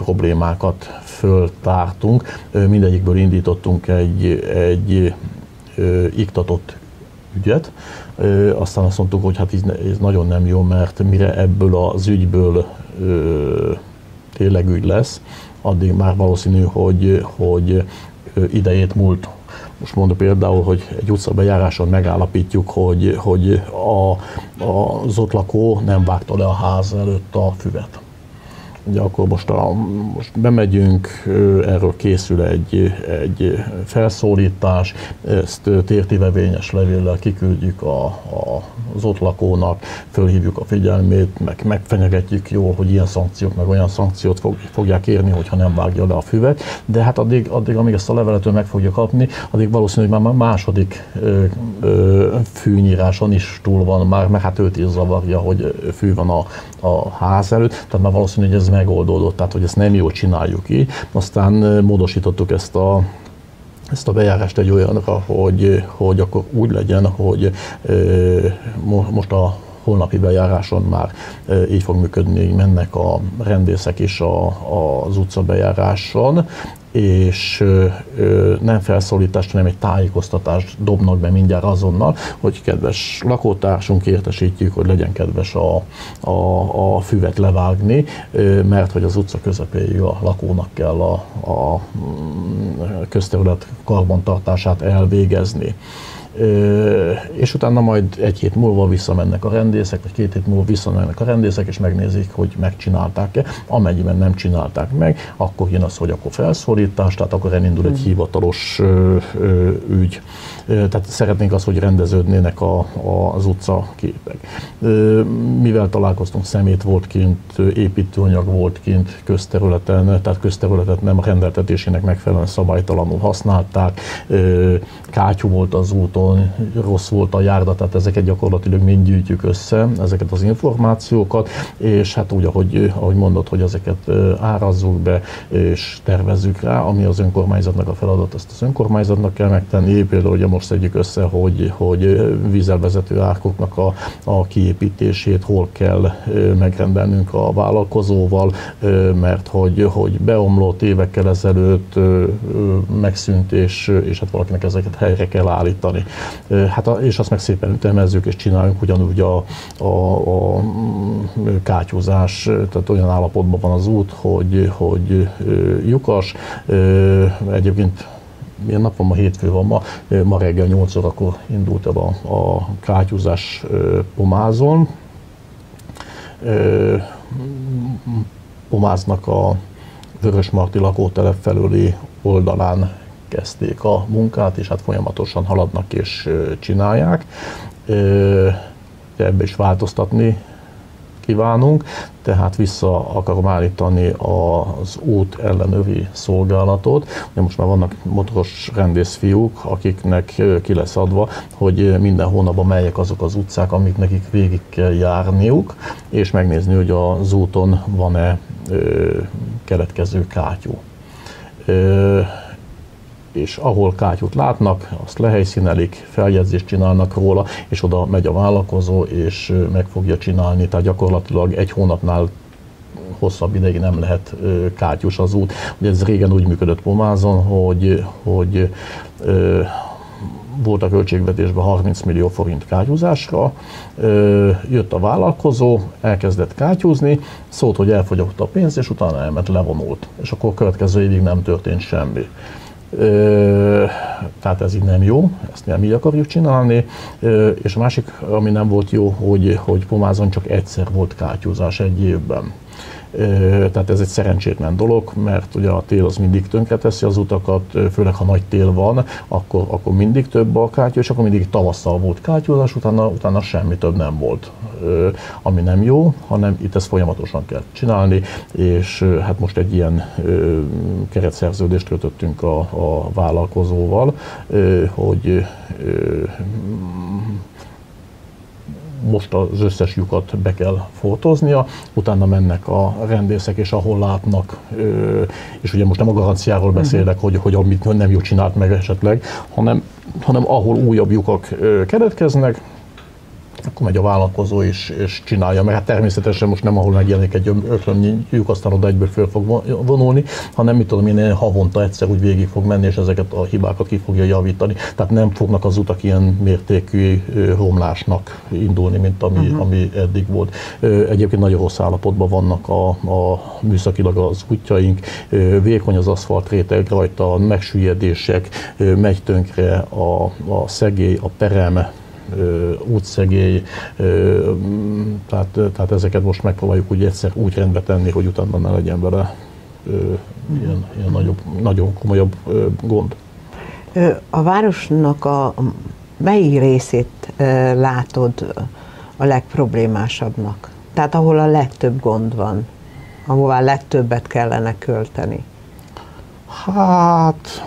problémákat föltártunk, mindegyikből indítottunk egy, egy iktatott ügyet, aztán azt mondtuk, hogy hát ez nagyon nem jó, mert mire ebből az ügyből tényleg ügy lesz, addig már valószínű, hogy, hogy idejét múlt. Most mondom például, hogy egy utcabejáráson megállapítjuk, hogy, hogy a, a, az ott lakó nem vágta le a ház előtt a füvet Ugye akkor most, a, most bemegyünk, erről készül egy, egy felszólítás, ezt tértivevényes levéllel kiküldjük a, a, az ott lakónak, fölhívjuk a figyelmét, meg megfenyegetjük jól, hogy ilyen szankciót, meg olyan szankciót fog, fogják érni, hogyha nem vágja le a füvet, de hát addig, addig amíg ezt a levelet meg fogja kapni, addig valószínű, hogy már második ö, ö, fűnyíráson is túl van már, mert hát őt is zavarja, hogy fű van a, a ház előtt, tehát már valószínű, hogy ez megoldódott, tehát hogy ezt nem jól csináljuk így. Aztán módosítottuk ezt a ezt a bejárást egy olyanra, hogy, hogy akkor úgy legyen, hogy most a holnapi bejáráson már így fog működni, mennek a rendészek is a, az utca bejáráson, és nem felszólítást, hanem egy tájékoztatást dobnak be mindjárt azonnal, hogy kedves lakótársunk, értesítjük, hogy legyen kedves a, a, a füvet levágni, mert hogy az utca közepéig a lakónak kell a, a mm, közterület karbantartását elvégezni és utána majd egy hét múlva visszamennek a rendészek, vagy két hét múlva visszamennek a rendészek, és megnézik, hogy megcsinálták-e. Amennyiben nem csinálták meg, akkor jön az, hogy akkor felszólítás, tehát akkor elindul egy hmm. hivatalos ügy. Tehát szeretnénk azt, hogy rendeződnének a, a, az utca képek. Mivel találkoztunk, szemét volt kint, építőanyag volt kint közterületen, tehát közterületet nem a rendeltetésének megfelelően szabálytalanul használták, kátyú volt az úton, rossz volt a járda, tehát ezeket gyakorlatilag mind gyűjtjük össze, ezeket az információkat, és hát úgy, ahogy, ahogy mondod, hogy ezeket árazzuk be, és tervezzük rá, ami az önkormányzatnak a feladat, ezt az önkormányzatnak kell megtenni, például ugye most szedjük össze, hogy, hogy vízelvezető árkoknak a, a kiépítését hol kell megrendelnünk a vállalkozóval, mert hogy, hogy beomlott évekkel ezelőtt megszűnt, és, és hát valakinek ezeket helyre kell állítani. Hát, és azt meg szépen ütemezzük, és csinálunk ugyanúgy a, a, a kátyúzás, tehát olyan állapotban van az út, hogy, hogy lyukas, egyébként milyen nap van ma, hétfő van ma, ma reggel 8 órakor indult el a, a kátyúzás pomázon. Pomáznak a Vörösmarty lakótelep felüli oldalán kezdték a munkát, és hát folyamatosan haladnak és csinálják. Ebbe is változtatni kívánunk, tehát vissza akarom állítani az út ellenőri szolgálatot. De most már vannak motoros rendészfiúk, akiknek ki lesz adva, hogy minden hónapban melyek azok az utcák, amik nekik végig kell járniuk, és megnézni, hogy az úton van-e keletkező kátyú és ahol kátyút látnak, azt lehelyszínelik, feljegyzést csinálnak róla, és oda megy a vállalkozó, és meg fogja csinálni. Tehát gyakorlatilag egy hónapnál hosszabb ideig nem lehet kátyus az út. Ugye ez régen úgy működött Pomázon, hogy, hogy ö, volt a költségvetésben 30 millió forint kátyúzásra, jött a vállalkozó, elkezdett kátyúzni, szólt, hogy elfogyott a pénz, és utána elment, levonult. És akkor a következő évig nem történt semmi. Ö, tehát ez így nem jó, ezt nem így akarjuk csinálni. Ö, és a másik, ami nem volt jó, hogy, hogy Pomázon csak egyszer volt kátyúzás egy évben. Tehát ez egy szerencsétlen dolog, mert ugye a tél az mindig tönkreteszi az utakat, főleg ha nagy tél van, akkor, akkor mindig több a kátyú, és akkor mindig tavasszal volt kátyúzás, utána, utána semmi több nem volt, ami nem jó, hanem itt ezt folyamatosan kell csinálni, és hát most egy ilyen keretszerződést kötöttünk a, a vállalkozóval, hogy most az összes lyukat be kell fotoznia, utána mennek a rendészek, és ahol látnak, és ugye most nem a garanciáról mhm. beszélek, hogy, hogy amit nem jó csinált meg esetleg, hanem, hanem ahol újabb lyukak keletkeznek, akkor megy a vállalkozó is, és csinálja meg. Hát természetesen most nem ahol megjelenik egy öklömnyi lyuk, aztán oda egyből föl fog vonulni, hanem mit tudom én, havonta egyszer úgy végig fog menni, és ezeket a hibákat ki fogja javítani. Tehát nem fognak az utak ilyen mértékű romlásnak indulni, mint ami, uh-huh. ami eddig volt. Egyébként nagyon rossz állapotban vannak a, a műszakilag az útjaink, vékony az aszfalt réteg rajta, megsüllyedések, megy tönkre a, a szegély, a perem, útszegély, tehát, tehát ezeket most megpróbáljuk úgy egyszer úgy rendbe tenni, hogy utána ne legyen vele ilyen, ilyen nagyobb, nagyon komolyabb gond. A városnak a melyik részét látod a legproblémásabbnak? Tehát ahol a legtöbb gond van, ahová legtöbbet kellene költeni? Hát,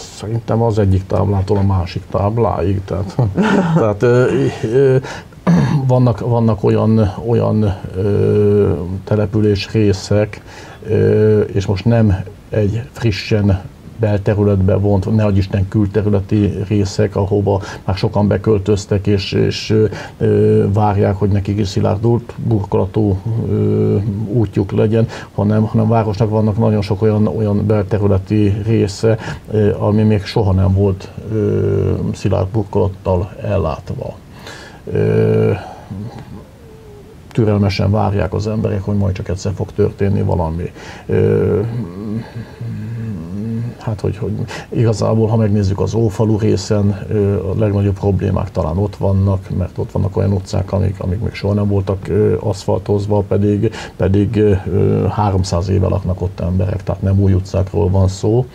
szerintem az egyik táblától a másik tábláig. Tehát, tehát ö, ö, vannak, vannak olyan, olyan település részek, és most nem egy frissen belterületbe vont, ne Isten külterületi részek, ahova már sokan beköltöztek, és, és várják, hogy nekik is szilárdult burkolatú útjuk legyen, hanem, hanem városnak vannak nagyon sok olyan, olyan belterületi része, ami még soha nem volt szilárd burkolattal ellátva türelmesen várják az emberek, hogy majd csak egyszer fog történni valami. Hát, hogy, hogy igazából, ha megnézzük az Ófalu részen, a legnagyobb problémák talán ott vannak, mert ott vannak olyan utcák, amik, amik még soha nem voltak aszfaltozva, pedig, pedig 300 éve laknak ott emberek, tehát nem új utcákról van szó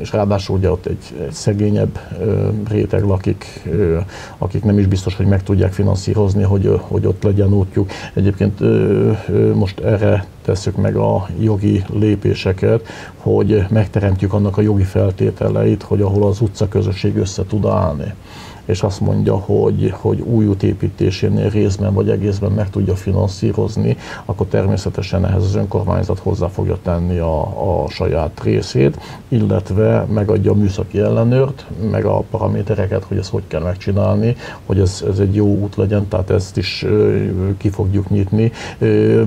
és ráadásul ugye ott egy, egy szegényebb réteg lakik, akik nem is biztos, hogy meg tudják finanszírozni, hogy, hogy ott legyen útjuk. Egyébként most erre tesszük meg a jogi lépéseket, hogy megteremtjük annak a jogi feltételeit, hogy ahol az utcaközösség össze tud állni és azt mondja, hogy, hogy új út építésénél részben vagy egészben meg tudja finanszírozni, akkor természetesen ehhez az önkormányzat hozzá fogja tenni a, a saját részét, illetve megadja a műszaki ellenőrt, meg a paramétereket, hogy ezt hogy kell megcsinálni, hogy ez, ez egy jó út legyen, tehát ezt is ki fogjuk nyitni.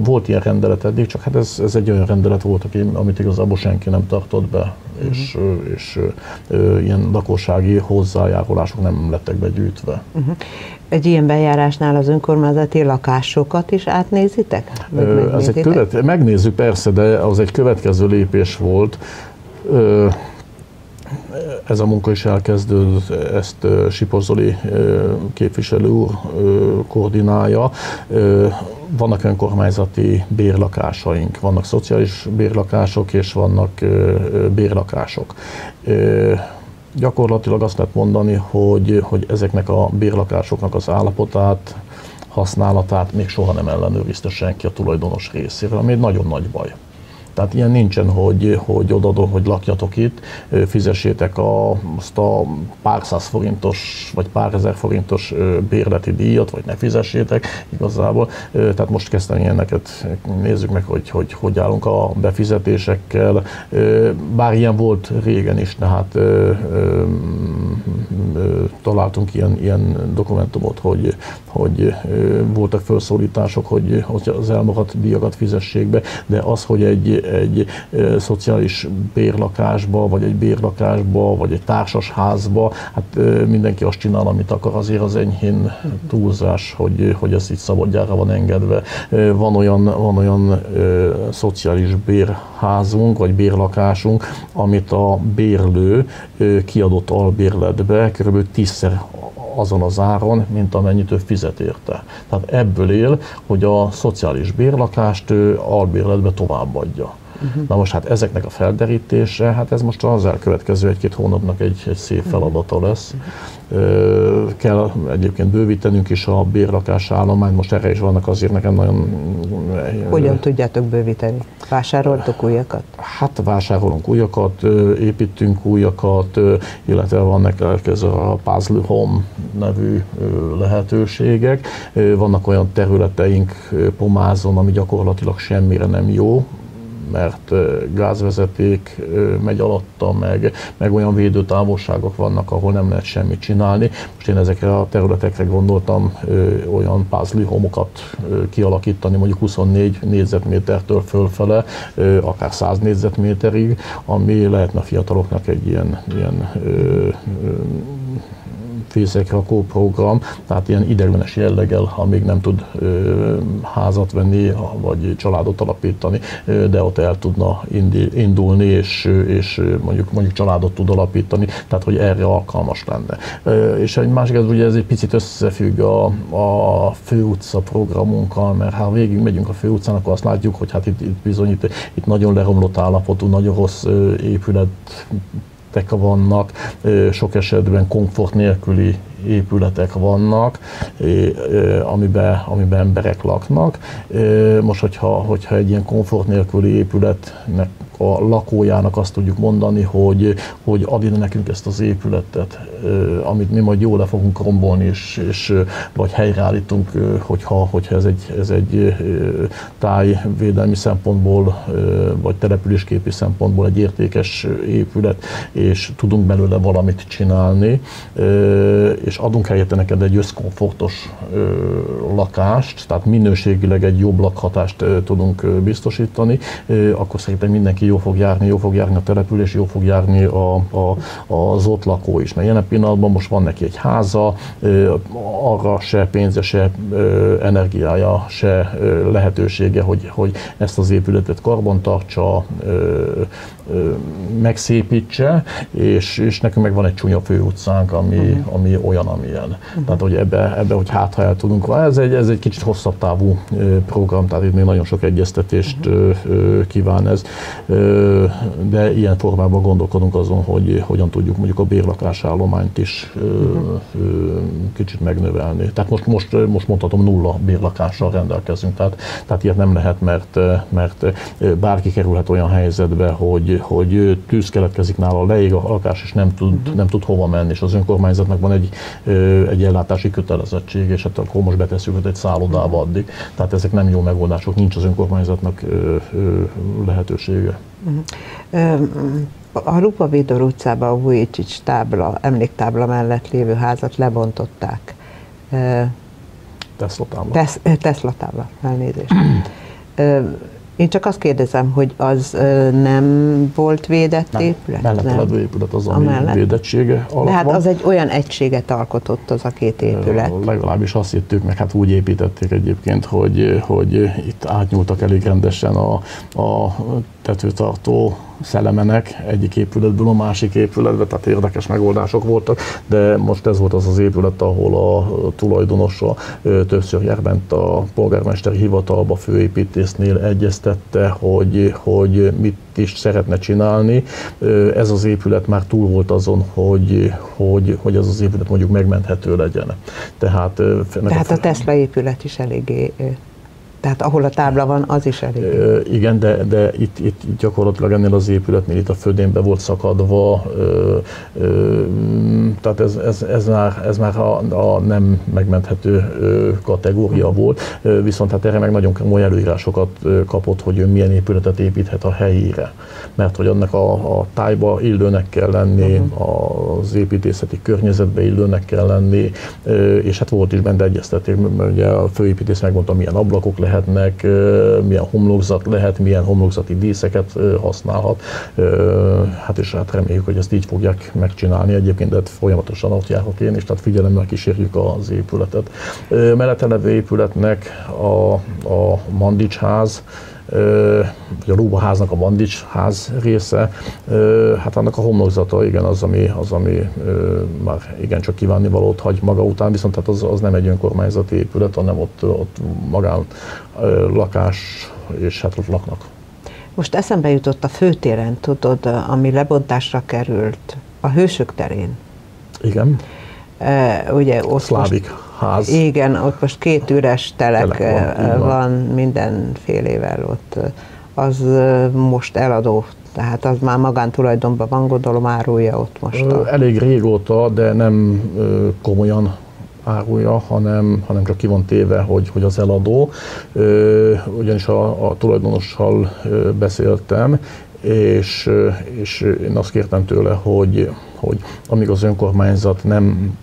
Volt ilyen rendelet eddig, csak hát ez, ez egy olyan rendelet volt, amit igazából senki nem tartott be, uh-huh. és, és ilyen lakossági hozzájárulások nem lettek begyűjtve. Uh-huh. Egy ilyen bejárásnál az önkormányzati lakásokat is átnézitek? Ez egy követ, megnézzük persze, de az egy következő lépés volt. Ez a munka is elkezdődött, ezt Sipozoli képviselő úr koordinálja. Vannak önkormányzati bérlakásaink, vannak szociális bérlakások és vannak bérlakások gyakorlatilag azt lehet mondani, hogy, hogy ezeknek a bérlakásoknak az állapotát, használatát még soha nem ellenőrizte senki a tulajdonos részéről, ami egy nagyon nagy baj. Tehát ilyen nincsen, hogy, hogy odaadom, hogy lakjatok itt, fizessétek a, azt a pár száz forintos, vagy pár ezer forintos bérleti díjat, vagy ne fizessétek igazából. Tehát most kezdtem ilyeneket, nézzük meg, hogy, hogy hogy állunk a befizetésekkel. Bár ilyen volt régen is, tehát találtunk ilyen, ilyen dokumentumot, hogy, hogy voltak felszólítások, hogy az elmaradt díjakat fizessék be, de az, hogy egy, egy szociális bérlakásba, vagy egy bérlakásba, vagy egy társasházba, hát mindenki azt csinál, amit akar, azért az enyhén túlzás, hogy, hogy ez így szabadjára van engedve. Van olyan, van olyan ö, szociális bérházunk, vagy bérlakásunk, amit a bérlő ö, kiadott albérletbe kb. tízszer azon az áron, mint amennyit ő fizet érte. Tehát ebből él, hogy a szociális bérlakást ő albérletbe továbbadja. Uh-huh. Na most hát ezeknek a felderítése, hát ez most az elkövetkező egy-két hónapnak egy, egy szép feladata lesz. Uh-huh. Kell egyébként bővítenünk is a bérlakás állományt, most erre is vannak azért nekem nagyon... Hogyan tudjátok bővíteni? Vásároltok újakat? Hát vásárolunk újakat, építünk újakat, illetve vannak ez a Puzzle Home nevű lehetőségek. Vannak olyan területeink Pomázon, ami gyakorlatilag semmire nem jó, mert gázvezeték megy alatta, meg, meg olyan védőtávolságok vannak, ahol nem lehet semmit csinálni. Most én ezekre a területekre gondoltam olyan pázli homokat kialakítani, mondjuk 24 négyzetmétertől fölfele, akár 100 négyzetméterig, ami lehetne a fiataloknak egy ilyen, ilyen fészekrakó program, tehát ilyen ideiglenes jelleggel, amíg nem tud házat venni, vagy családot alapítani, de ott el tudna indulni, és, és mondjuk, mondjuk családot tud alapítani, tehát hogy erre alkalmas lenne. És egy másik, ez ugye ez egy picit összefügg a, a főutca programunkkal, mert ha végig megyünk a főutcán, akkor azt látjuk, hogy hát itt, itt bizony itt, itt nagyon leromlott állapotú, nagyon rossz épület vannak, sok esetben komfort nélküli épületek vannak, amiben, amiben emberek laknak. Most, hogyha, hogyha egy ilyen komfort nélküli épületnek a lakójának azt tudjuk mondani, hogy, hogy adj nekünk ezt az épületet, amit mi majd jól le fogunk rombolni, és, és vagy helyreállítunk, hogyha, hogyha ez egy, ez egy tájvédelmi szempontból, vagy településképi szempontból egy értékes épület, és tudunk belőle valamit csinálni, és adunk helyette neked egy összkomfortos lakást, tehát minőségileg egy jobb lakhatást tudunk biztosítani, akkor szerintem mindenki jó fog járni, jó fog járni a település, jó fog járni a, a, az ott lakó is. Mert jelen pillanatban most van neki egy háza, arra se pénze, se energiája, se lehetősége, hogy, hogy ezt az épületet karbantartsa, megszépítse, és, és nekünk meg van egy csúnya főutcánk, ami, uh-huh. ami olyan, amilyen. Uh-huh. Tehát, hogy ebbe, ebbe, hogy hát, ha el tudunk, ez egy, ez egy kicsit hosszabb távú program, tehát itt még nagyon sok egyeztetést uh-huh. kíván ez, de ilyen formában gondolkodunk azon, hogy hogyan tudjuk mondjuk a bérlakásállományt is uh-huh. kicsit megnövelni. Tehát most, most, most mondhatom nulla bérlakással rendelkezünk, tehát, tehát ilyet nem lehet, mert, mert bárki kerülhet olyan helyzetbe, hogy, hogy tűz keletkezik nála, leég a lakás, és nem tud, uh-huh. nem tud hova menni, és az önkormányzatnak van egy, egy ellátási kötelezettség, és hát akkor most betesszük őt egy szállodába addig. Tehát ezek nem jó megoldások, nincs az önkormányzatnak lehetősége. Uh-huh. A Rupa Vidor utcában a Vujicsics tábla, emléktábla mellett lévő házat lebontották. Tesla tábla. Tesla tábla, elnézést. Én csak azt kérdezem, hogy az nem volt védett nem, épület? Mellett nem. levő épület az, ami mellett. védettsége alatt De hát van. az egy olyan egységet alkotott az a két épület. Legalábbis azt hittük, meg hát úgy építették egyébként, hogy, hogy itt átnyúltak elég rendesen a, a tetőtartó szelemenek egyik épületből a másik épületbe, tehát érdekes megoldások voltak, de most ez volt az az épület, ahol a tulajdonosa többször járt bent a polgármesteri hivatalba főépítésznél egyeztette, hogy, hogy mit is szeretne csinálni. Ez az épület már túl volt azon, hogy, hogy, hogy ez az épület mondjuk megmenthető legyen. Tehát, Tehát a, a Tesla épület is eléggé tehát ahol a tábla van, az is elég. E, igen, de, de itt, itt gyakorlatilag ennél az épületnél itt a földénbe volt szakadva, e, e, tehát ez, ez, ez már, ez már a, a nem megmenthető kategória volt, viszont hát erre meg nagyon komoly előírásokat kapott, hogy ő milyen épületet építhet a helyére. Mert hogy annak a, a tájba illőnek kell lenni, uh-huh. az építészeti környezetbe illőnek kell lenni, és hát volt is benne egyeztetés, ugye a főépítész megmondta, milyen ablakok lehet, lehetnek, milyen homlokzat lehet, milyen homlokzati díszeket használhat. Hát és hát reméljük, hogy ezt így fogják megcsinálni. Egyébként de hát folyamatosan ott járok én is, tehát figyelemmel kísérjük az épületet. Mellette levő épületnek a, a Mandics ház, vagy a Lóbaháznak a Bandics ház része, hát annak a homlokzata igen az, ami, az, ami már igencsak valót hagy maga után, viszont hát az, az nem egy önkormányzati épület, hanem ott, ott magán lakás, és hát ott laknak. Most eszembe jutott a főtéren, tudod, ami lebontásra került, a Hősök terén. Igen. Uh, ugye ott Szlávik. Most, ház. Igen, ott most két üres telek, telek van, van mindenfélével ott. Az most eladó tehát az már magántulajdonban van, gondolom árulja ott most. A... Elég régóta, de nem komolyan árulja, hanem, hanem csak ki van téve, hogy, hogy az eladó. Ugyanis a, a tulajdonossal beszéltem, és, és én azt kértem tőle, hogy, hogy amíg az önkormányzat nem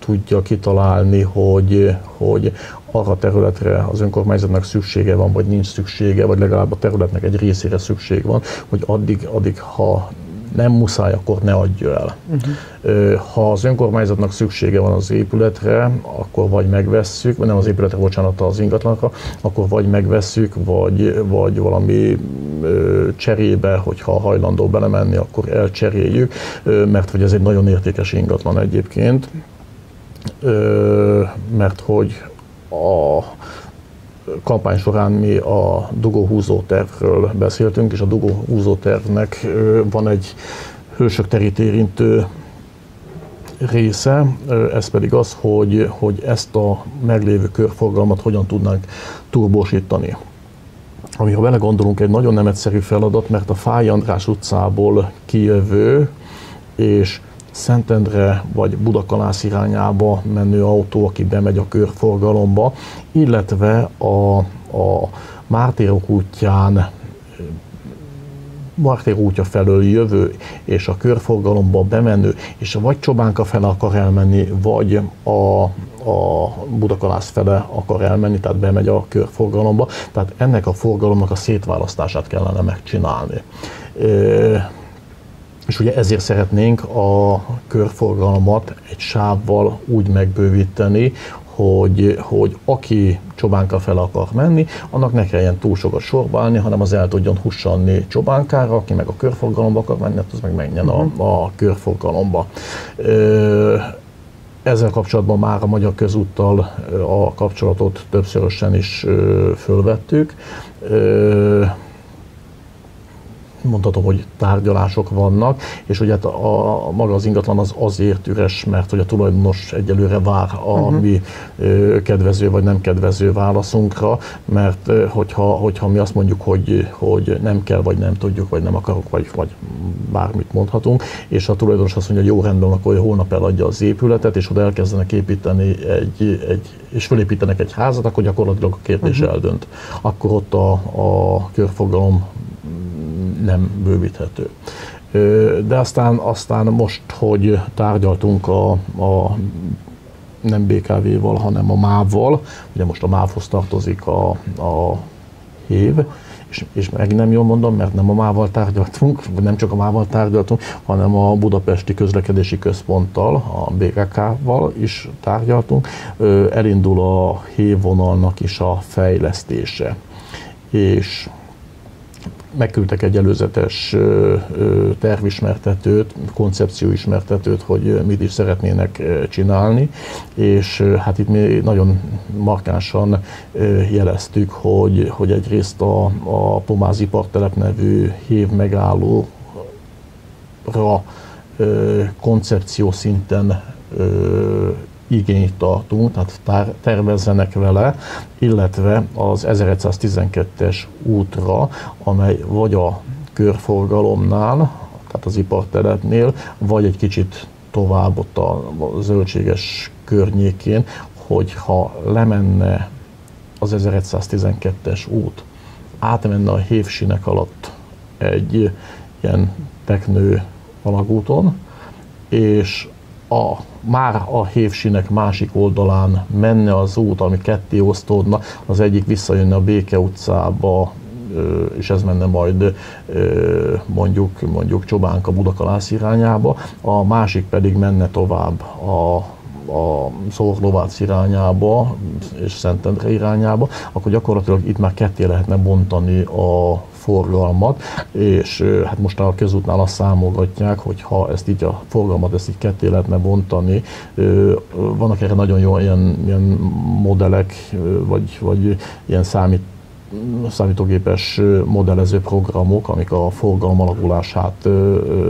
tudja kitalálni, hogy, hogy arra a területre az önkormányzatnak szüksége van, vagy nincs szüksége, vagy legalább a területnek egy részére szükség van, hogy addig, addig ha nem muszáj, akkor ne adja el. Uh-huh. Ha az önkormányzatnak szüksége van az épületre, akkor vagy megvesszük, vagy nem az épületre, bocsánat, az ingatlanra, akkor vagy megvesszük, vagy, vagy valami cserébe, hogyha hajlandó belemenni, akkor elcseréljük, mert hogy ez egy nagyon értékes ingatlan egyébként mert hogy a kampány során mi a dugóhúzó tervről beszéltünk, és a dugóhúzó tervnek van egy hősök terét érintő része, ez pedig az, hogy, hogy ezt a meglévő körforgalmat hogyan tudnánk turbósítani. Ami, ha belegondolunk, egy nagyon nem egyszerű feladat, mert a Fáj András utcából kijövő és Szentendre vagy Budakalász irányába menő autó, aki bemegy a körforgalomba, illetve a, a Mártírok útján Martér útja felől jövő és a körforgalomba bemenő, és vagy Csobánka fele akar elmenni, vagy a, a Budakalász fele akar elmenni, tehát bemegy a körforgalomba. Tehát ennek a forgalomnak a szétválasztását kellene megcsinálni. És ugye ezért szeretnénk a körforgalmat egy sávval úgy megbővíteni, hogy, hogy aki Csobánka fel akar menni, annak ne kelljen túl sokat sorba állni, hanem az el tudjon hussanni Csobánkára, aki meg a körforgalomba akar menni, hát az meg menjen uh-huh. a, a körforgalomba. Ezzel kapcsolatban már a Magyar Közúttal a kapcsolatot többszörösen is fölvettük mondhatom, hogy tárgyalások vannak, és hogy hát a, a maga az ingatlan az azért üres, mert hogy a tulajdonos egyelőre vár a uh-huh. mi ö, kedvező vagy nem kedvező válaszunkra, mert hogyha, hogyha mi azt mondjuk, hogy, hogy nem kell, vagy nem tudjuk, vagy nem akarok, vagy, vagy bármit mondhatunk, és a tulajdonos azt mondja, hogy jó rendben, akkor holnap eladja az épületet, és oda elkezdenek építeni egy, egy és felépítenek egy házat, akkor gyakorlatilag a kérdés uh-huh. eldönt. Akkor ott a, a körfogalom nem bővíthető. De aztán, aztán most, hogy tárgyaltunk a, a nem BKV-val, hanem a MÁV-val, ugye most a MÁV-hoz tartozik a, a HÉV, és, és meg nem jól mondom, mert nem a MÁV-val tárgyaltunk, vagy nem csak a MÁV-val tárgyaltunk, hanem a Budapesti Közlekedési Központtal, a BKK-val is tárgyaltunk. Elindul a HÉV vonalnak is a fejlesztése. És megküldtek egy előzetes tervismertetőt, koncepcióismertetőt, hogy mit is szeretnének csinálni, és hát itt mi nagyon markánsan jeleztük, hogy, hogy egyrészt a, a Pomázi Parktelep nevű hév megállóra koncepció szinten igényt tartunk, tehát tervezzenek vele, illetve az 1112-es útra, amely vagy a körforgalomnál, tehát az ipartelepnél, vagy egy kicsit tovább ott a zöldséges környékén, hogyha lemenne az 1112-es út, átmenne a hévsinek alatt egy ilyen teknő alagúton, és a, már a hévsinek másik oldalán menne az út, ami ketté osztódna, az egyik visszajönne a Béke utcába, és ez menne majd mondjuk, mondjuk Csobánka Budakalász irányába, a másik pedig menne tovább a a Szoloklovác irányába és Szentendre irányába, akkor gyakorlatilag itt már ketté lehetne bontani a forgalmat, és hát most a közútnál azt számolgatják, hogy ha ezt így a forgalmat ezt így ketté lehetne bontani, vannak erre nagyon jó ilyen, ilyen modellek, vagy, vagy ilyen számít számítógépes modellező programok, amik a forgalom alakulását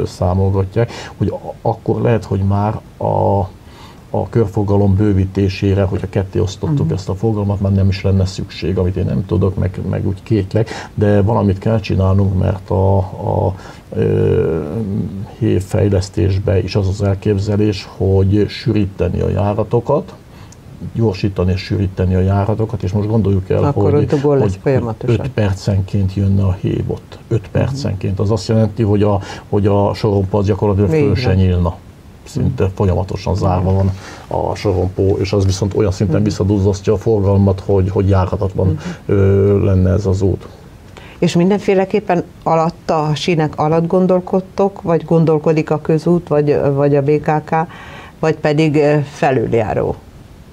számolgatják, hogy akkor lehet, hogy már a a körfogalom bővítésére, hogyha ketté osztottuk uh-huh. ezt a fogalmat, már nem is lenne szükség, amit én nem tudok, meg, meg úgy kétlek, de valamit kell csinálnunk, mert a, a fejlesztésbe is az az elképzelés, hogy sűríteni a járatokat, gyorsítani és sűríteni a járatokat, és most gondoljuk el, Akkor hogy, hogy, hogy 5 percenként jönne a hívott. 5 percenként. Az azt jelenti, hogy a, hogy a sorompa az gyakorlatilag föl se nyílna szinte folyamatosan zárva van a sorompó, és az viszont olyan szinten mhm. visszaduzzasztja a forgalmat, hogy, hogy járhatatlan mhm. lenne ez az út. És mindenféleképpen alatta, a sínek alatt gondolkodtok, vagy gondolkodik a közút, vagy, vagy a BKK, vagy pedig felüljáró?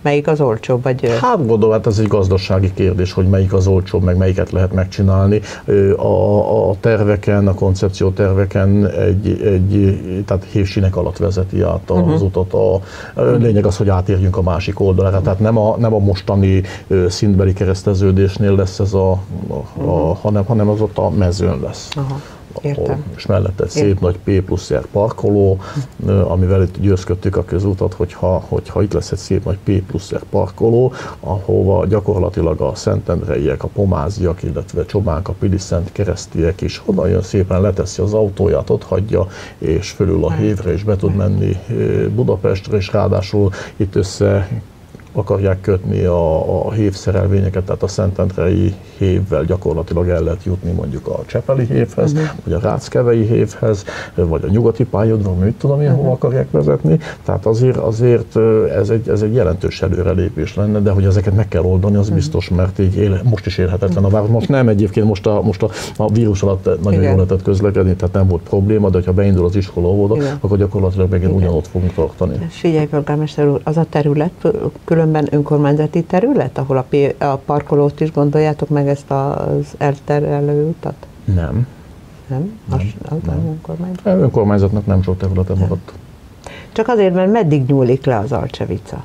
Melyik az olcsóbb? Vagy... Hát gondolom, hát ez egy gazdasági kérdés, hogy melyik az olcsóbb, meg melyiket lehet megcsinálni. A, a terveken, a koncepció terveken egy, egy tehát hévsinek alatt vezeti át az uh-huh. utat. A, lényeg az, hogy átérjünk a másik oldalra. Tehát nem a, nem a mostani szintbeli kereszteződésnél lesz ez a, a, a uh-huh. hanem, hanem az ott a mezőn lesz. Uh-huh Értem. és mellette egy szép nagy P plusz R parkoló, amivel itt győzködtük a közútat, hogyha, hogyha itt lesz egy szép nagy P plusz R parkoló, ahova gyakorlatilag a szentendreiek, a pomáziak, illetve csobánk, a Szent keresztiek is oda jön szépen leteszi az autóját, ott hagyja, és fölül a hévre is be tud menni Budapestre, és ráadásul itt össze akarják kötni a, a hévszerelvényeket, tehát a Szentendrei hévvel gyakorlatilag el lehet jutni mondjuk a Csepeli hévhez, uh-huh. vagy a Ráckevei hévhez, vagy a nyugati pályadról, mit tudom én, uh-huh. hova akarják vezetni. Tehát azért, azért ez, egy, ez egy jelentős előrelépés lenne, de hogy ezeket meg kell oldani, az uh-huh. biztos, mert így éle, most is élhetetlen a város. Most nem egyébként, most a, most a, a vírus alatt nagyon Igen. jól lehetett közlekedni, tehát nem volt probléma, de ha beindul az iskola óvoda, akkor gyakorlatilag megint Igen. ugyanott fogunk tartani. Figyelj, polgármester úr, az a terület különben önkormányzati terület, ahol a, a parkolót is gondoljátok meg ezt az elterelő utat? Nem. Nem? Az, az nem. önkormányzat? Önkormányzatnak nem sok területe maradt. Csak azért, mert meddig nyúlik le az Alcsevica?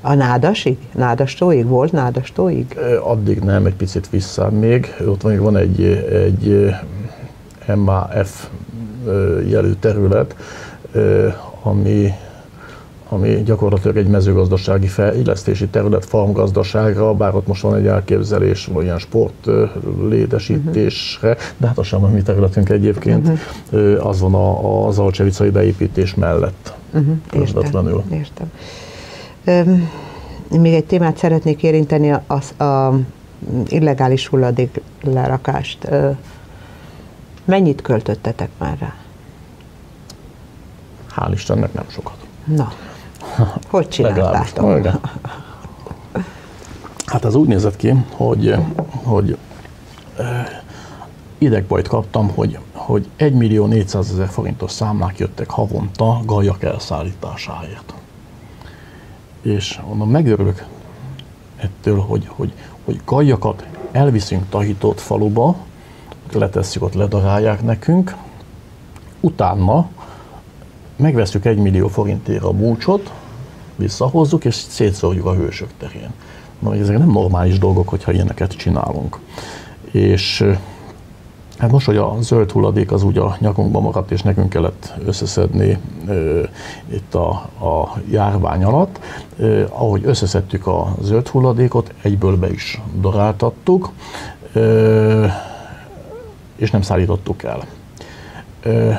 A nádasig? Nádastóig? Volt nádastóig? Addig nem, egy picit vissza még. Ott még van egy, egy MAF jelű terület, ami ami gyakorlatilag egy mezőgazdasági fejlesztési terület farmgazdaságra, bár ott most van egy elképzelés olyan sport létesítésre, de hát az sem a mi területünk egyébként, uh-huh. az van a, az alcsevicai beépítés mellett uh-huh. közvetlenül. Értem. értem. még egy témát szeretnék érinteni, az a illegális hulladék lerakást. mennyit költöttetek már rá? Hál' Istennek nem sokat. Na, hogy csináltátok? Hát az úgy nézett ki, hogy, hogy idegbajt kaptam, hogy, hogy 1 millió 400 ezer forintos számlák jöttek havonta gajak elszállításáért. És mondom, megörülök ettől, hogy, hogy, hogy gajakat elviszünk Tahitót faluba, letesszük, ott ledarálják nekünk, utána megveszük egy millió forintért a búcsot, visszahozzuk, és szétszórjuk a hősök terén. Na, ezek nem normális dolgok, hogyha ilyeneket csinálunk. És Hát most, hogy a zöld hulladék az úgy a nyakunkban maradt, és nekünk kellett összeszedni e, itt a, a járvány alatt, e, ahogy összeszedtük a zöld hulladékot, egyből be is doráltattuk, e, és nem szállítottuk el.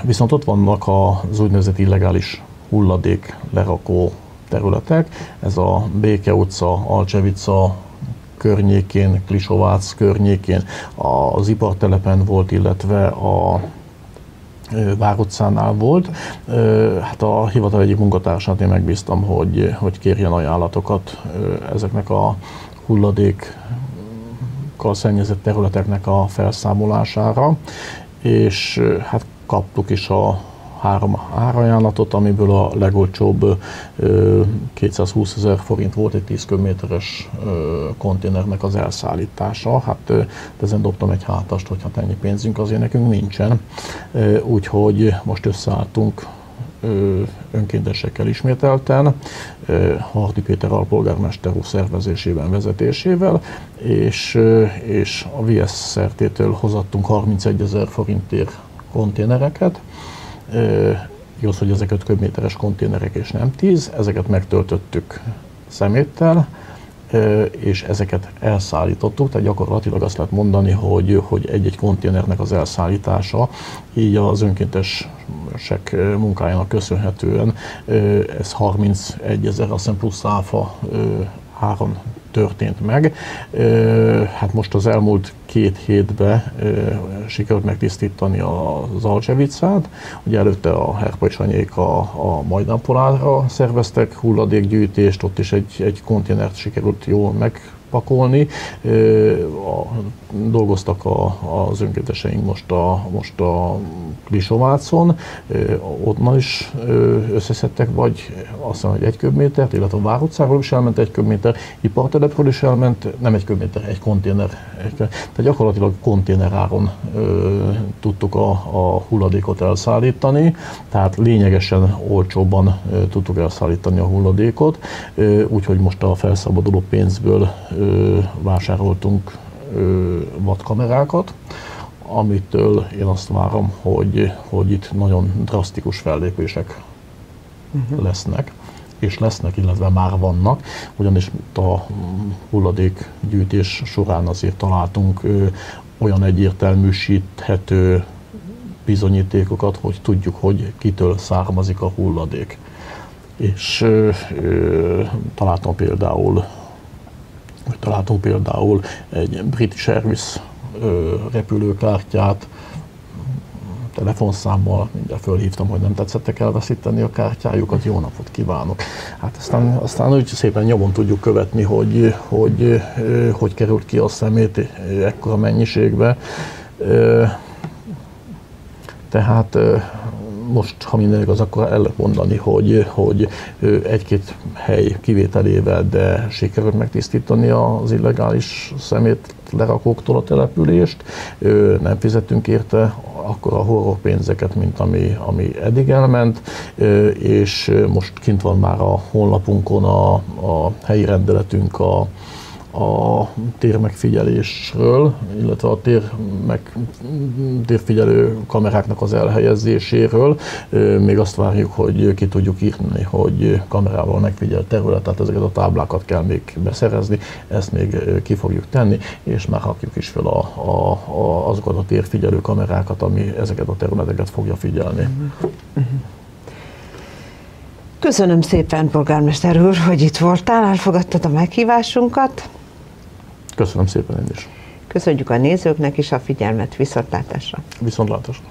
Viszont ott vannak az úgynevezett illegális hulladék lerakó területek, ez a Béke utca, Alcsevica környékén, Klisovác környékén, az ipartelepen volt, illetve a Vár utcánál volt. Hát a hivatal egyik munkatársát én megbíztam, hogy, hogy kérjen ajánlatokat ezeknek a hulladékkal szennyezett területeknek a felszámolására, és hát kaptuk is a három árajánlatot, amiből a legolcsóbb 220 ezer forint volt egy 10 köbméteres konténernek az elszállítása. Hát ezen dobtam egy hátast, hogy hát ennyi pénzünk azért nekünk nincsen. Úgyhogy most összeálltunk önkéntesekkel ismételten, Hardi Péter alpolgármester úr szervezésében, vezetésével, és, és a VS szertétől hozattunk 31 ezer forintért konténereket. Igaz, hogy ezek 5 köbméteres konténerek és nem 10, ezeket megtöltöttük szeméttel, és ezeket elszállítottuk, tehát gyakorlatilag azt lehet mondani, hogy, hogy egy-egy konténernek az elszállítása, így az önkéntesek munkájának köszönhetően ez 31 ezer, azt plusz áfa áron történt meg. Hát most az elmúlt két hétben sikerült megtisztítani az Alcsevicát. Ugye előtte a Herpajsanyék a, a Majdanpolára szerveztek hulladékgyűjtést, ott is egy, egy konténert sikerült jól meg pakolni. Dolgoztak a, az önkénteseink most a, most a Klisovácon, onnan is összeszedtek, vagy azt hiszem, hogy egy köbmétert, illetve a Vár utcáról is elment egy köbméter, ipartelepről is elment, nem egy köbméter, egy konténer. Tehát gyakorlatilag konténeráron tudtuk a, a hulladékot elszállítani, tehát lényegesen olcsóbban tudtuk elszállítani a hulladékot, úgyhogy most a felszabaduló pénzből vásároltunk vadkamerákat, amitől én azt várom, hogy, hogy itt nagyon drasztikus fellépések uh-huh. lesznek és lesznek, illetve már vannak, ugyanis a hulladékgyűjtés során azért találtunk olyan egyértelműsíthető bizonyítékokat, hogy tudjuk, hogy kitől származik a hulladék. És ö, találtam például találtunk például egy British Airways repülőkártyát, telefonszámmal, mindjárt fölhívtam, hogy nem tetszettek elveszíteni a kártyájukat, jó napot kívánok. Hát aztán, aztán úgy szépen nyomon tudjuk követni, hogy hogy, hogy került ki a szemét ekkora mennyiségbe. Tehát most, ha minden igaz, akkor el lehet mondani, hogy, hogy egy-két hely kivételével, de sikerült megtisztítani az illegális szemét lerakóktól a települést, nem fizetünk érte akkor a horror pénzeket, mint ami, ami eddig elment, és most kint van már a honlapunkon a, a helyi rendeletünk a, a térmegfigyelésről, illetve a tér meg, térfigyelő kameráknak az elhelyezéséről. Még azt várjuk, hogy ki tudjuk írni, hogy kamerával megfigyelt terület, tehát ezeket a táblákat kell még beszerezni, ezt még ki fogjuk tenni, és már hakjuk is fel a, a, a, azokat a térfigyelő kamerákat, ami ezeket a területeket fogja figyelni. Köszönöm szépen, polgármester úr, hogy itt voltál, elfogadtad a meghívásunkat. Köszönöm szépen én is. Köszönjük a nézőknek is a figyelmet, viszontlátásra. Viszontlátásra.